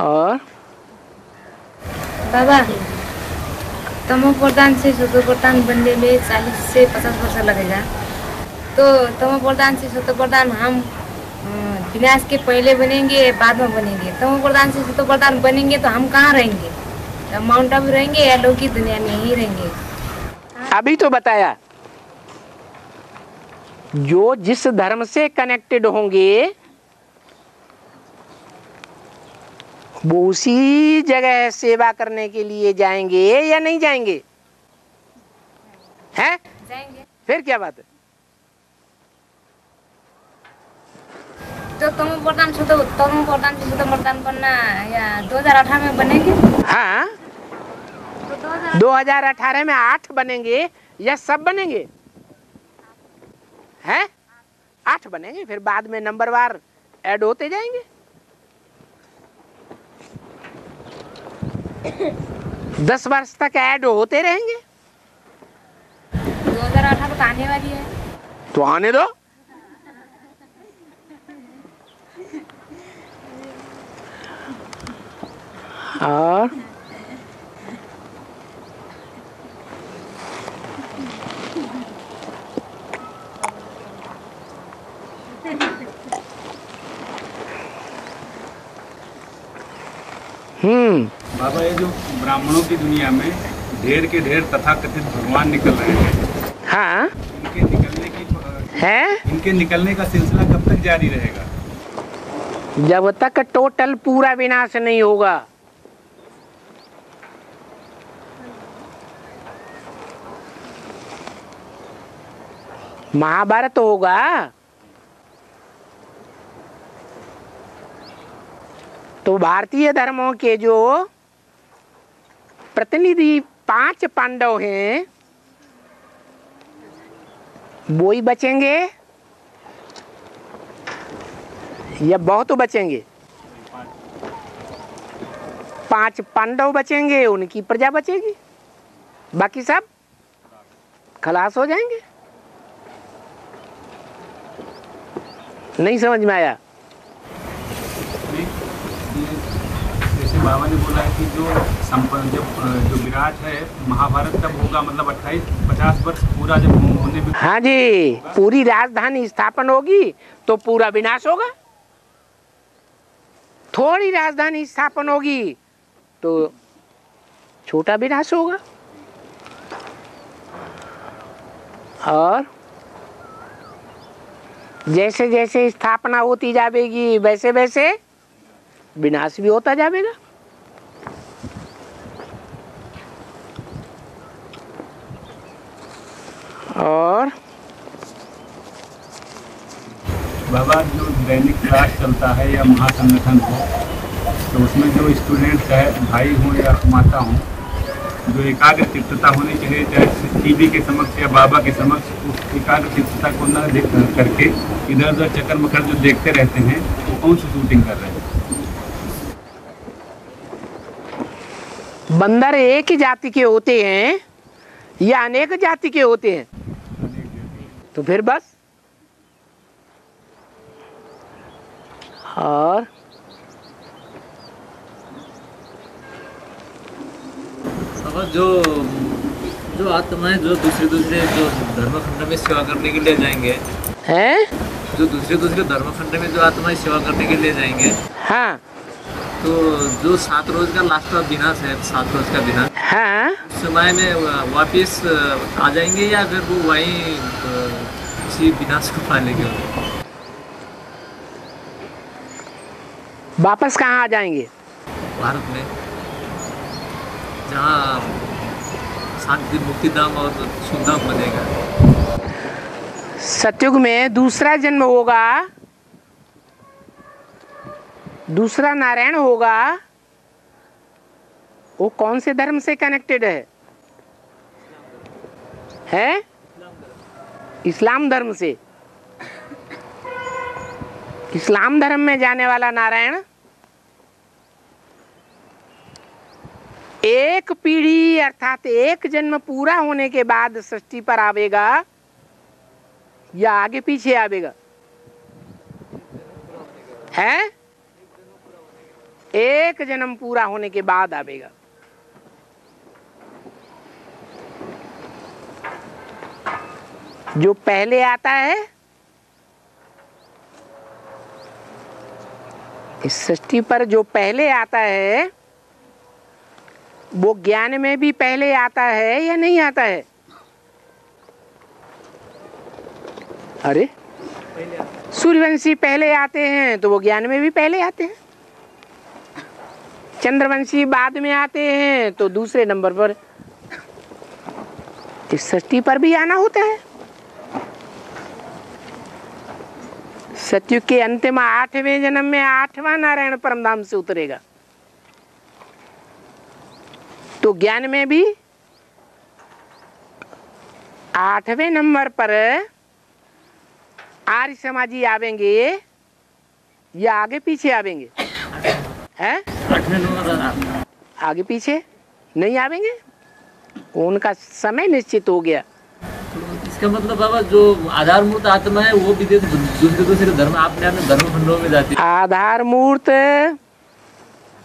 और? बाबा तमो प्रधान से सतो प्रधान बनने में चालीस से पचास वर्ष लगेगा। तो तमो प्रधान से सतो प्रधान, हम विनाश के पहले बनेंगे, बाद में बनेंगे। तमो प्रधान से सतो प्रधान बनेंगे तो हम कहाँ रहेंगे? माउंट आबू रहेंगे या लौकिक दुनिया में ही रहेंगे। अभी तो बताया। जो जिस धर्म से कनेक्टेड होंगे वो उसी जगह सेवा करने के लिए जाएँगे या नहीं जाएँगे? हैं? जाएँगे। फिर क्या बात है? तो तमो प्रधान सतो तमो बनना या 2018 में बनेंगे? हाँ। तो 2000 2018 में आठ बनेंगे या सब बनेंगे? हैं? आठ बनेंगे फिर बाद में नंबर वार ऐड होते जाएँगे। दस वर्ष तक ऐड होते रहेंगे। 2018 अठारह आने वाली है। तो आने दो। और बाबा ये जो ब्राह्मणों की दुनिया में ढेर के ढेर तथाकथित भगवान निकल रहे हैं हाँ। इनके निकलने की है? इनके निकलने का सिलसिला कब तक जारी रहेगा? जब तक टोटल पूरा विनाश नहीं होगा। महाभारत होगा। तो भारतीय धर्मों के जो प्रतिनिधि पाँच पांडव हैं, वो ही बचेंगे? या बहुत बचेंगे? पाँच पांडव बचेंगे, उनकी प्रजा बचेगी। बाकी सब खलास हो जाएँगे। नहीं समझ में आया नहीं, ये जैसे बाबा ने बोला है कि जो जब जो विराट है, महाभारत तब होगा मतलब अट्ठाईस, पचास वर्ष पूरा जब होने में हाँ जी, पूरी राजधानी स्थापन होगी तो पूरा विनाश होगा। थोड़ी राजधानी स्थापन होगी तो छोटा विनाश होगा। और जैसे जैसे स्थापना होती जाएगी वैसे वैसे विनाश भी होता जाएगा और? बाबा जो दैनिक क्लास चलता है या महासंगठन हो तो उसमें जो स्टूडेंट चाहे भाई हों या माता हों जो एकाग्र चित्तता होनी चाहिए चाहे टीवी के समक्ष या बाबा के समक्ष उस एकाग्र चित्तता को न देख करके इधर उधर चक्कर मकर जो देखते रहते हैं वो तो कौन सी शूटिंग कर रहे हैं? बंदर एक ही जाति के होते हैं। या अनेक जाति के होते हैं। तो फिर बस। और जो जो आत्माएँ जो दूसरे दूसरे जो धर्मखंड में सेवा करने के लिए जाएँगे हैं? जो दूसरे दूसरे धर्मखंड में जो आत्माएँ सेवा करने के लिए जाएँगे हाँ। तो जो सात रोज का लास्ट का विनाश है सात रोज का विनाश हाँ समय में वापिस आ जाएँगे या फिर वो वहीं उसी विनाश को पालेंगे वापस कहाँ आ जाएँगे? भारत में जहाँ शांति मुक्तिधाम और सुखधाम बनेगा। सतयुग में दूसरा जन्म होगा। दूसरा नारायण होगा, वो कौन से धर्म से कनेक्टेड है? है? इस्लाम धर्म से। इस्लाम धर्म में जाने वाला नारायण, एक पीढ़ी अर्थात एक जन्म पूरा होने के बाद सृष्टि पर आवेगा या आगे पीछे आवेगा? है? एक जन्म पूरा होने के बाद आवेगा। जो पहले आता है इस सृष्टि पर जो पहले आता है वो ज्ञान में भी पहले आता है या नहीं आता है? अरे सूर्यवंशी पहले आते हैं तो वो ज्ञान में भी पहले आते हैं। चंद्रवंशी बाद में आते हैं तो दूसरे नंबर पर सृष्टि पर भी आना होता है। सत्युग के अंतिम आठवें जन्म में आठवां नारायण परमधाम से उतरेगा। तो ज्ञान में भी आठवें नंबर पर आर्य समाजी आवेंगे या आगे पीछे आवेंगे? हैं? आगे पीछे? नहीं आवेंगे? उनका समय निश्चित हो गया। इसका मतलब बाबा जो आधारभूत आत्मा है वो विदेश दूसरे दूसरे धर्म आपने अपने धर्म खंडों में जाती है। आधार मूर्त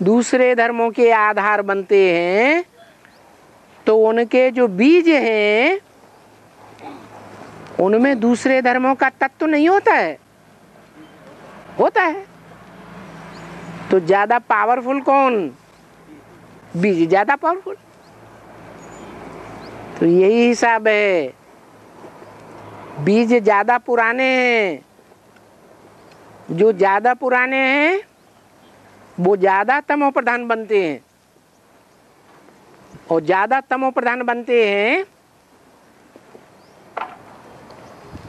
दूसरे धर्मों के आधार बनते हैं तो उनके जो बीज हैं उनमें दूसरे धर्मों का तत्व नहीं होता है। होता है। तो ज़्यादा पावरफुल कौन? बीज ज़्यादा पावरफुल तो यही हिसाब है। बीज ज़्यादा पुराने हैं। जो ज़्यादा पुराने हैं, वो ज़्यादा तमो प्रधान बनते हैं। और ज़्यादा तमो प्रधान बनते हैं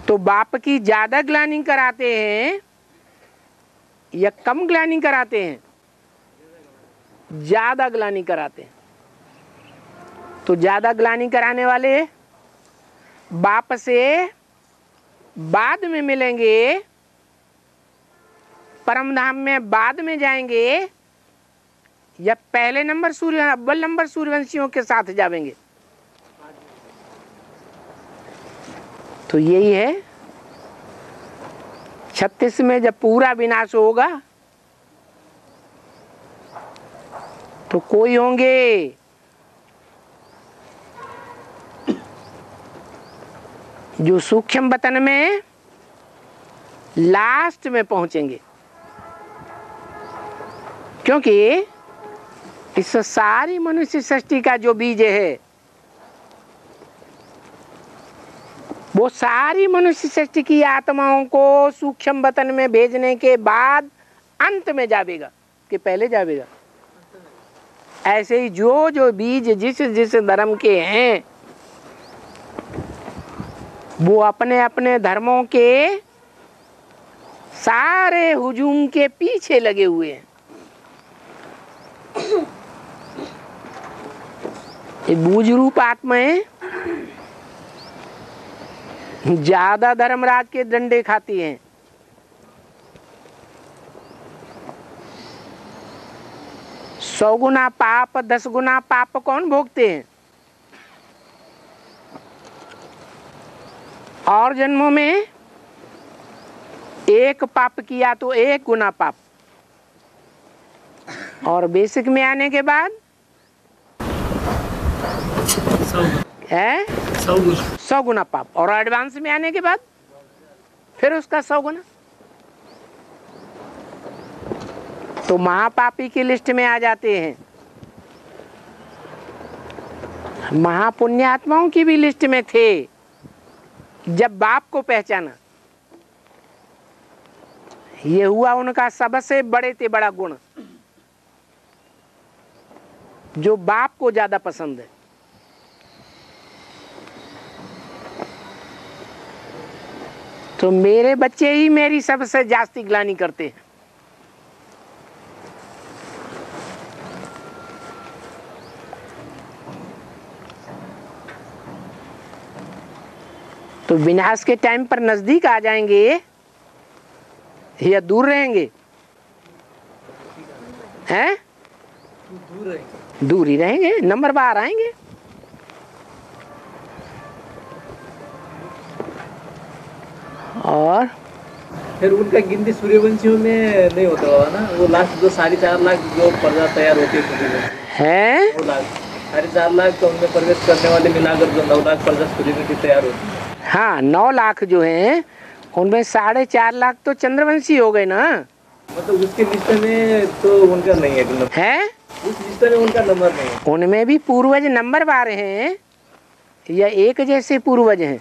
तो बाप की ज़्यादा ग्लानिंग कराते हैं या कम ग्लानी कराते हैं, ज़्यादा ग्लानी कराते हैं। तो ज़्यादा ग्लानी कराने वाले बाप से बाद में मिलेंगे, परम धाम में बाद में जाएँगे, या पहले नंबर सूर्य, अव्वल नंबर सूर्यवंशियों के साथ जाएँगे तो यही है छत्तीस में जब पूरा विनाश होगा तो कोई होंगे। जो सूक्ष्म वतन में लास्ट में पहुँचेंगे। क्योंकि इस सारी मनुष्य सृष्टि का जो बीज है वो सारी मनुष्य सृष्टि की आत्माओं को सूक्ष्म वतन में भेजने के बाद अंत में जावेगा कि पहले जावेगा ऐसे ही जो जो बीज जिस जिस धर्म के हैं, वो अपने अपने धर्मों के सारे हुजूम के पीछे लगे हुए हैं। ये बूझ रूप आत्माएँ ज़्यादा धर्मराज के डंडे खाती हैं। सौ गुना पाप दस गुना पाप कौन भोगते हैं? और जन्मों में एक पाप किया तो एक गुना पाप। और बेसिक में आने के बाद? है? सौ गुना पाप। और एडवांस में आने के बाद फिर उसका सौ गुना। तो महापापी की लिस्ट में आ जाते हैं। महापुण्यात्माओं की भी लिस्ट में थे, जब बाप को पहचाना। ये हुआ उनका सबसे बड़े से बड़ा गुण, जो बाप को ज़्यादा पसंद है। तो मेरे बच्चे ही मेरी सबसे जास्ती ग्लानी करते हैं। तो विनाश के टाइम पर नज़दीक आ जाएँगे या दूर रहेंगे? हैं? दूर दूर ही रहेंगे नंबर बार आएँगे। और? फिर उनका गिनती सूर्यवंशियों में नहीं होता होगा ना? वो लास्ट जो साढ़े चार लाख जो प्रजा तैयार होती है सूर्यवंशी है? नौ लाख। साढ़े चार लाख तो उनमें प्रवेश करने वाले मिलाकर जो नौ लाख प्रजा सूर्यवंशी तैयार होती है। हाँ नौ लाख जो है उनमें साढ़े चार लाख तो चंद्रवंशी हो गए ना? मतलब उसके लिस्ट में तो उनका नहीं है है? उस लिस्ट में उनका नंबर नहीं है। उनमें भी पूर्वज नंबर बार हैं या एक जैसे पूर्वज हैं?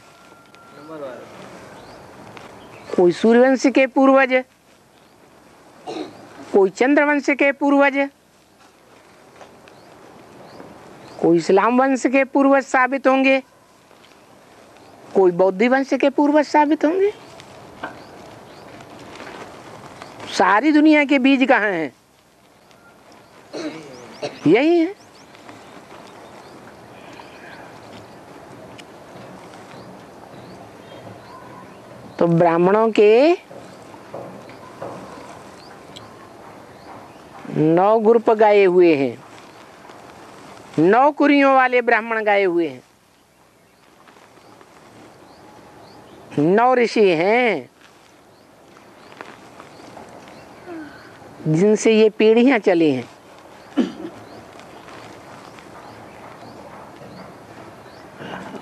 कोई सूर्यवंश के पूर्वज, कोई चंद्रवंश के पूर्वज, कोई इस्लाम वंश के पूर्वज साबित होंगे, कोई बौद्ध वंश के पूर्वज साबित होंगे। सारी दुनिया के बीज कहाँ हैं? यही है। तो ब्राह्मणों के नौ ग्रुप गाए हुए हैं। नौ कुरियों वाले ब्राह्मण गाए हुए हैं। नौ ऋषि हैं। जिनसे ये पीढ़ियाँ चली हैं।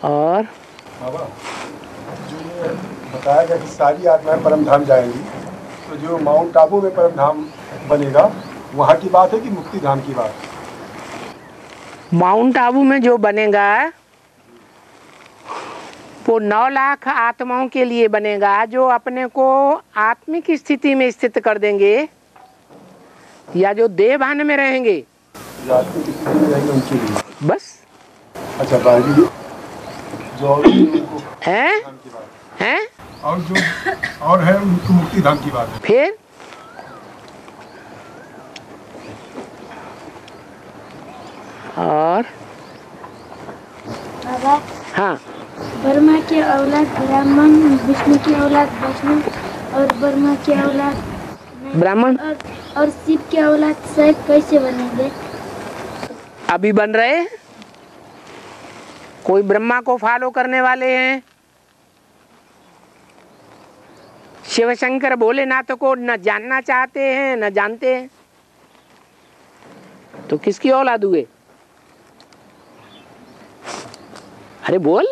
और बताया गया कि सारी आत्माएँ परम धाम जाएँगी। तो जो माउंट आबू में परम धाम बनेगा वहाँ की बात है कि मुक्ति धाम की बात? माउंट आबू में जो बनेगा वो नौ लाख आत्माओं के लिए बनेगा जो अपने को आत्मिक स्थिति में स्थित कर देंगे या जो देवभान में रहेंगे। बस। अच्छा हैं? हैं? और जो और है उनको मुक्ति धाम की बात है। फिर? और? बाबा हाँ। ब्रह्मा की औलाद ब्राह्मण विष्णु की औलाद वैष्णव और बर्मा की औलाद ब्राह्मण? और, और शिव की औलाद शायद कैसे बनेंगे? अभी बन रहे कोई ब्रह्मा को फॉलो करने वाले हैं? शिव शंकर भोलेनाथ को न जानना चाहते हैं न जानते हैं। तो किसकी औलाद हुए? अरे बोल।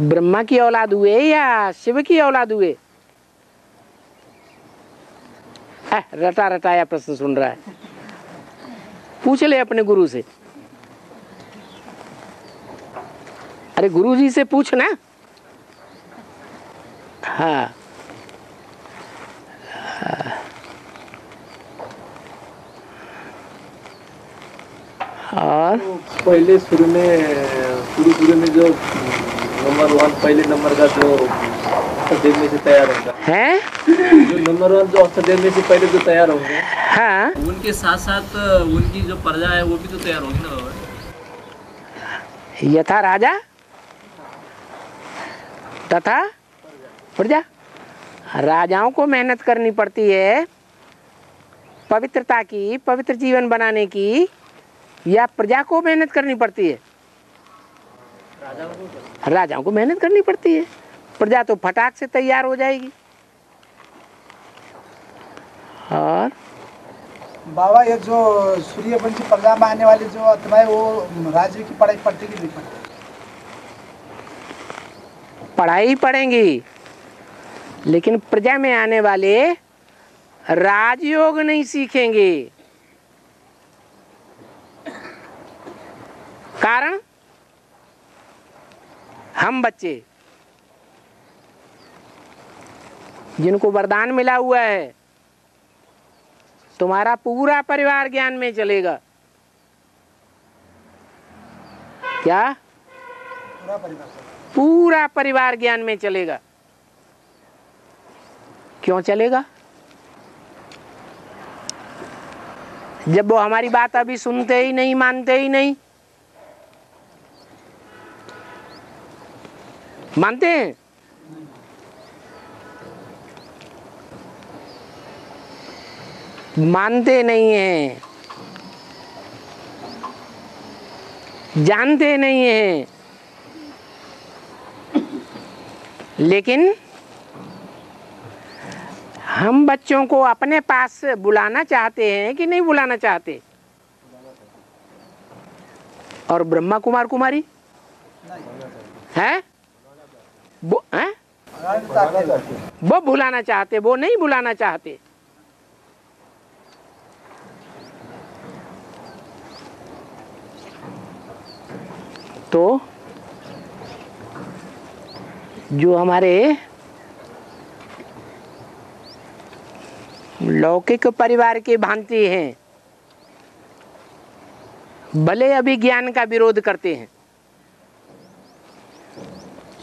ब्रह्मा की औलाद हुए या शिव की औलाद हुए? है, रटा रटाया प्रश्न सुन रहा है। पूछ ले अपने गुरु से। अरे गुरु जी से पूछ ना। हाँ और? पहले शुरू में शुरू शुरू में जो नंबर वन पहले नंबर का जो अष्टदेव में से तैयार होगा। है? जो नंबर वन जो अष्टदेव में से पहले जो तैयार होंगे हाँ। उनके साथ साथ उनकी जो प्रजा है वो भी तो तैयार होगी ना बाबा? यथा राजा? तथा प्रजा राजाओं को मेहनत करनी पड़ती है। पवित्रता की पवित्र जीवन बनाने की या प्रजा को मेहनत करनी पड़ती है? राजाओं को मेहनत करनी पड़ती है। प्रजा तो फटाक से तैयार हो जाएगी। और? बाबा ये जो सूर्यवंशी प्रजा में आने वाली जो आत्माएँ वो राज्य की पढ़ाई पढ़ती कि नहीं पढ़ती? पढ़ाई पढ़ेंगी। लेकिन प्रजा में आने वाले राजयोग नहीं सीखेंगे। कारण? हम बच्चे जिनको वरदान मिला हुआ है तुम्हारा पूरा परिवार ज्ञान में चलेगा। क्या? पूरा परिवार ज्ञान में चलेगा। क्यों चलेगा? जब वो हमारी बात अभी सुनते ही नहीं, मानते ही नहीं। मानते हैं? मानते नहीं हैं। जानते नहीं हैं। लेकिन हम बच्चों को अपने पास बुलाना चाहते हैं कि नहीं बुलाना चाहते? और ब्रह्मा कुमार कुमारी? है? वो, हैं? वो बुलाना चाहते, वो नहीं बुलाना चाहते। तो जो हमारे लौकिक परिवार के भांति हैं। भले अभी ज्ञान का विरोध करते हैं।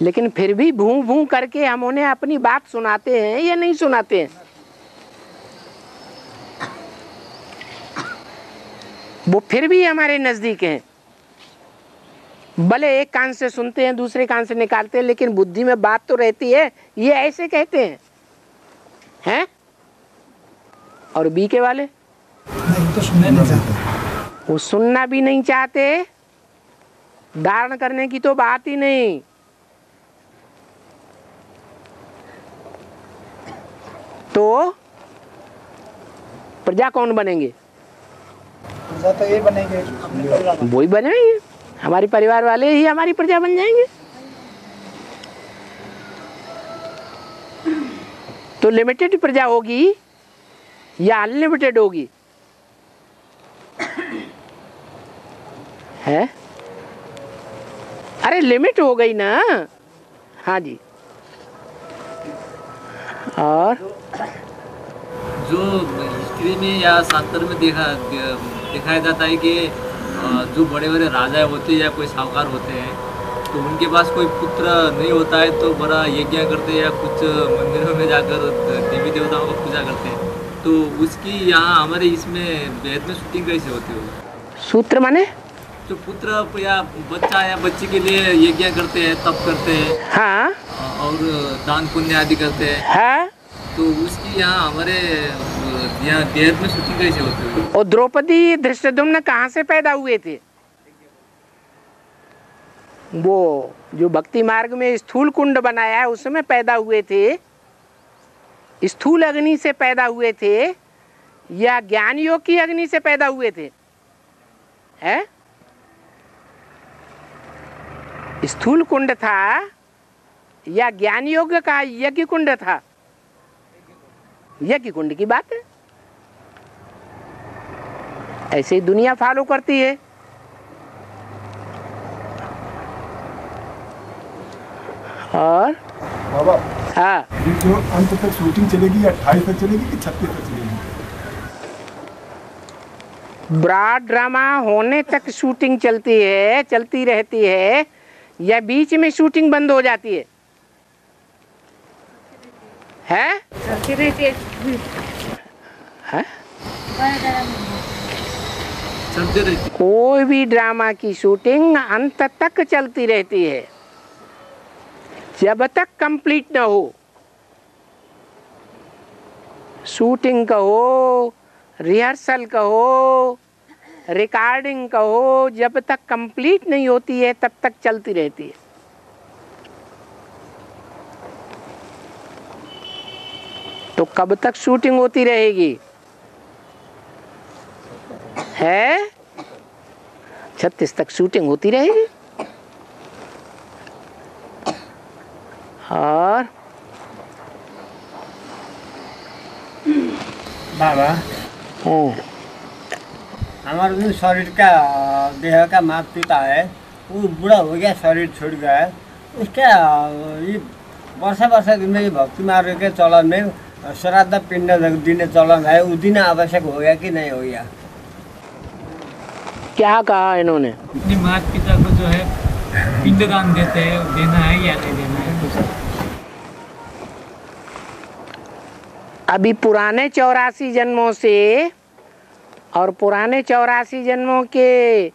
लेकिन फिर भी भू भू करके हम उन्हें अपनी बात सुनाते हैं या नहीं सुनाते हैं? वो फिर भी हमारे नज़दीक हैं। भले एक कान से सुनते हैं, दूसरे कान से निकालते हैं, लेकिन बुद्धि में बात तो रहती है। ये ऐसे कहते हैं। हैं? और बी के वाले? तो सुनने नहीं चाहते वो सुनना भी नहीं चाहते। धारण करने की तो बात ही नहीं। तो प्रजा कौन बनेंगे? प्रजा तो ये बनेंगे। में। वही बनेंगे हमारे परिवार वाले ही हमारी प्रजा बन जाएँगे। तो लिमिटेड प्रजा होगी। या अनलिमिटेड होगी। है? अरे लिमिट हो गई ना। हाँ जी। और? जो हिस्ट्री में या शास्त्र में देखा, दिखाया जाता है कि जो बड़े बड़े राजा होते हैं या कोई साहूकार होते हैं तो उनके पास कोई पुत्र नहीं होता है तो बड़ा यज्ञ करते हैं या कुछ मंदिरों में जाकर देवी देवताओं का पूजा करते हैं। तो उसकी यहाँ हमारे इसमें वेद में शूटिंग कैसे होती होगी? सूत्र माने? जो पुत्र या बच्चा या बच्ची के लिए यज्ञ करते हैं तप करते हैं। हाँ। और दान पुण्य आदि करते हैं। है। तो उसकी यहाँ हमारे यहाँ देह में शूटिंग कैसे होती है और द्रौपदी धृष्टद्युम्न कहाँ से पैदा हुए थे? वो जो भक्ति मार्ग में स्थूल कुंड बनाया है उसमें पैदा हुए थे। स्थूल अग्नि से पैदा हुए थे या ज्ञान योग की अग्नि से पैदा हुए थे? है? स्थूल कुंड था या ज्ञान योग का यज्ञ कुंड था? यज्ञ कुंड की बात है। ऐसे ही दुनिया फॉलो करती है। और बाबा हाँ। जो अंत तक शूटिंग चलेगी अट्ठाईस तक चलेगी कि छत्तीस तक चलेगी? ब्रॉड ड्रामा होने तक शूटिंग चलती है चलती रहती है या बीच में शूटिंग बंद हो जाती है? है? चलती रहती है। है? कोई भी ड्रामा की शूटिंग अंत तक चलती रहती है। जब तक कंप्लीट ना हो शूटिंग कहो रिहर्सल कहो रिकॉर्डिंग कहो जब तक कंप्लीट नहीं होती है, तब तक चलती रहती है। तो कब तक शूटिंग होती रहेगी? है? छत्तीस तक शूटिंग होती रहेगी? और बाबा हम्म, हमारा जो शरीर का देह का मात पिता है वो बूढ़ा हो गया शरीर छूट गया है। उसका ये वर्ष वर्ष ज़िंदगी भक्ति मार्ग के चलन में श्राद्ध पिंड दिने चलन है वो दिन आवश्यक हो गया कि नहीं हो गया? क्या कहा इन्होंने? अपने माता पिता को जो है पिंडदान देते हैं देना है या नहीं देना है कुछ अभी पुराने चौरासी जन्मों से और पुराने चौरासी जन्मों के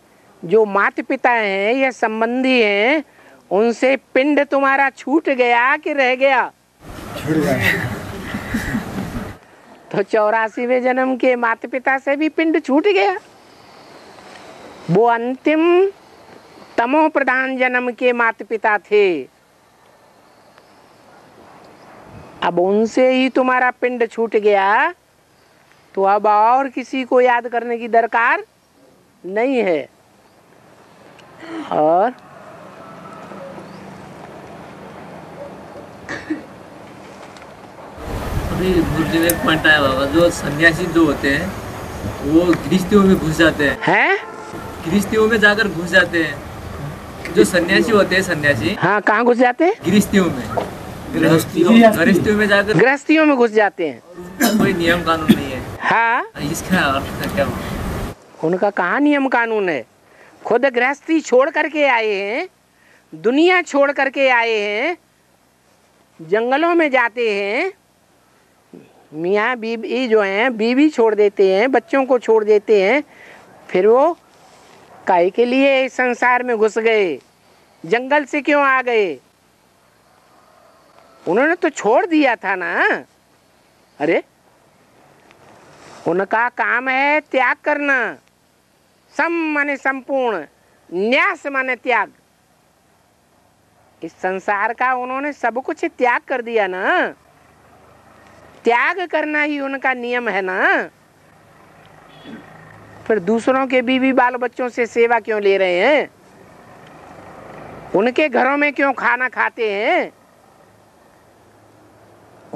जो माता पिता हैं या संबंधी हैं उनसे पिंड तुम्हारा छूट गया कि रह गया? छूट गया। तो चौरासीवें जन्म के माता पिता से भी पिंड छूट गया। वो अंतिम तमो प्रधान जन्म के माता पिता थे। अब उनसे ही तुम्हारा पिंड छूट गया। तो अब और किसी को याद करने की दरकार नहीं है। और? एक पॉइंट आया बाबा जो सन्यासी जो होते हैं वो गृहस्थियों में घुस जाते हैं। हैं? गृहस्थियों में जाकर घुस जाते हैं। जो सन्यासी होते हैं सन्यासी हाँ कहाँ घुस जाते हैं? गृहस्थियों में। गृहस्थियों में जाकर गृहस्थियों में घुस जाते हैं। कोई नियम कानून नहीं है। हाँ? इसका अर्थ क्या उनका कहाँ नियम कानून है? खुद गृहस्थी छोड़ करके आए हैं दुनिया छोड़ करके आए हैं जंगलों में जाते हैं मियाँ बीबी जो हैं बीवी छोड़ देते हैं बच्चों को छोड़ देते हैं फिर वो काहे के लिए इस संसार में घुस गए? जंगल से क्यों आ गए? उन्होंने तो छोड़ दिया था ना। अरे, उनका काम है त्याग करना। सम माने संपूर्ण, न्यास माने त्याग। इस संसार का उन्होंने सब कुछ त्याग कर दिया ना। त्याग करना ही उनका नियम है ना। फिर दूसरों के बीवी बाल बच्चों से सेवा क्यों ले रहे हैं? उनके घरों में क्यों खाना खाते हैं?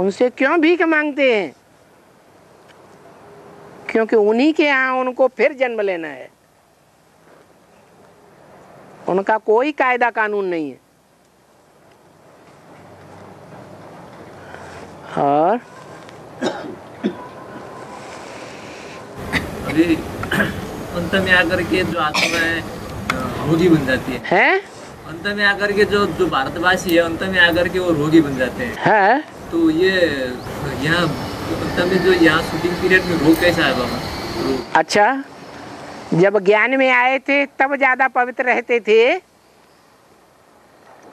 उनसे क्यों भीख मांगते हैं? क्योंकि उन्हीं के यहाँ उनको फिर जन्म लेना है। उनका कोई कायदा कानून नहीं है। और? अभी अंत में आकर के जो आत्मा है रोगी बन जाती है। है? अंत में आकर के जो जो भारतवासी है अंत में आकर के वो रोगी बन जाते हैं। है? तो ये यहाँ जो यहाँ शूटिंग पीरियड में रोग कैसा है बाबा? अच्छा जब ज्ञान में आए थे तब ज़्यादा पवित्र रहते थे?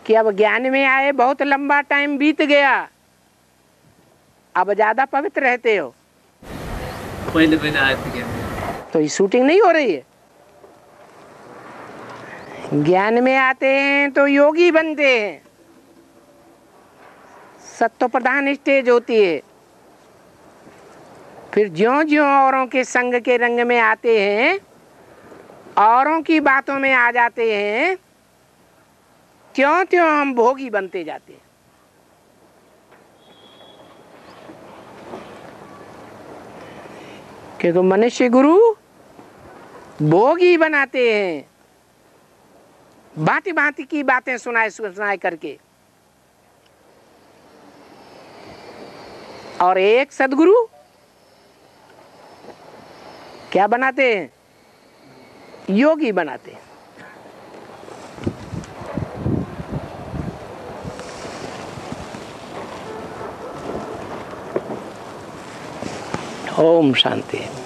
कि अब ज्ञान में आए बहुत लंबा टाइम बीत गया। अब ज़्यादा पवित्र रहते हो? पहले पहले आए थे तो ये शूटिंग नहीं हो रही है? ज्ञान में आते हैं तो योगी बनते हैं। सत्व प्रधान स्टेज होती है। फिर ज्यो ज्यो औरों के संग के रंग में आते हैं, औरों की बातों में आ जाते हैं त्यों त्यों हम भोगी बनते जाते हैं। क्योंकि मनुष्य गुरु भोगी बनाते हैं। भांति भांति की बातें सुनाए सुनाए करके। और एक सदगुरु। क्या बनाते हैं? योगी बनाते हैं। ओम शांति।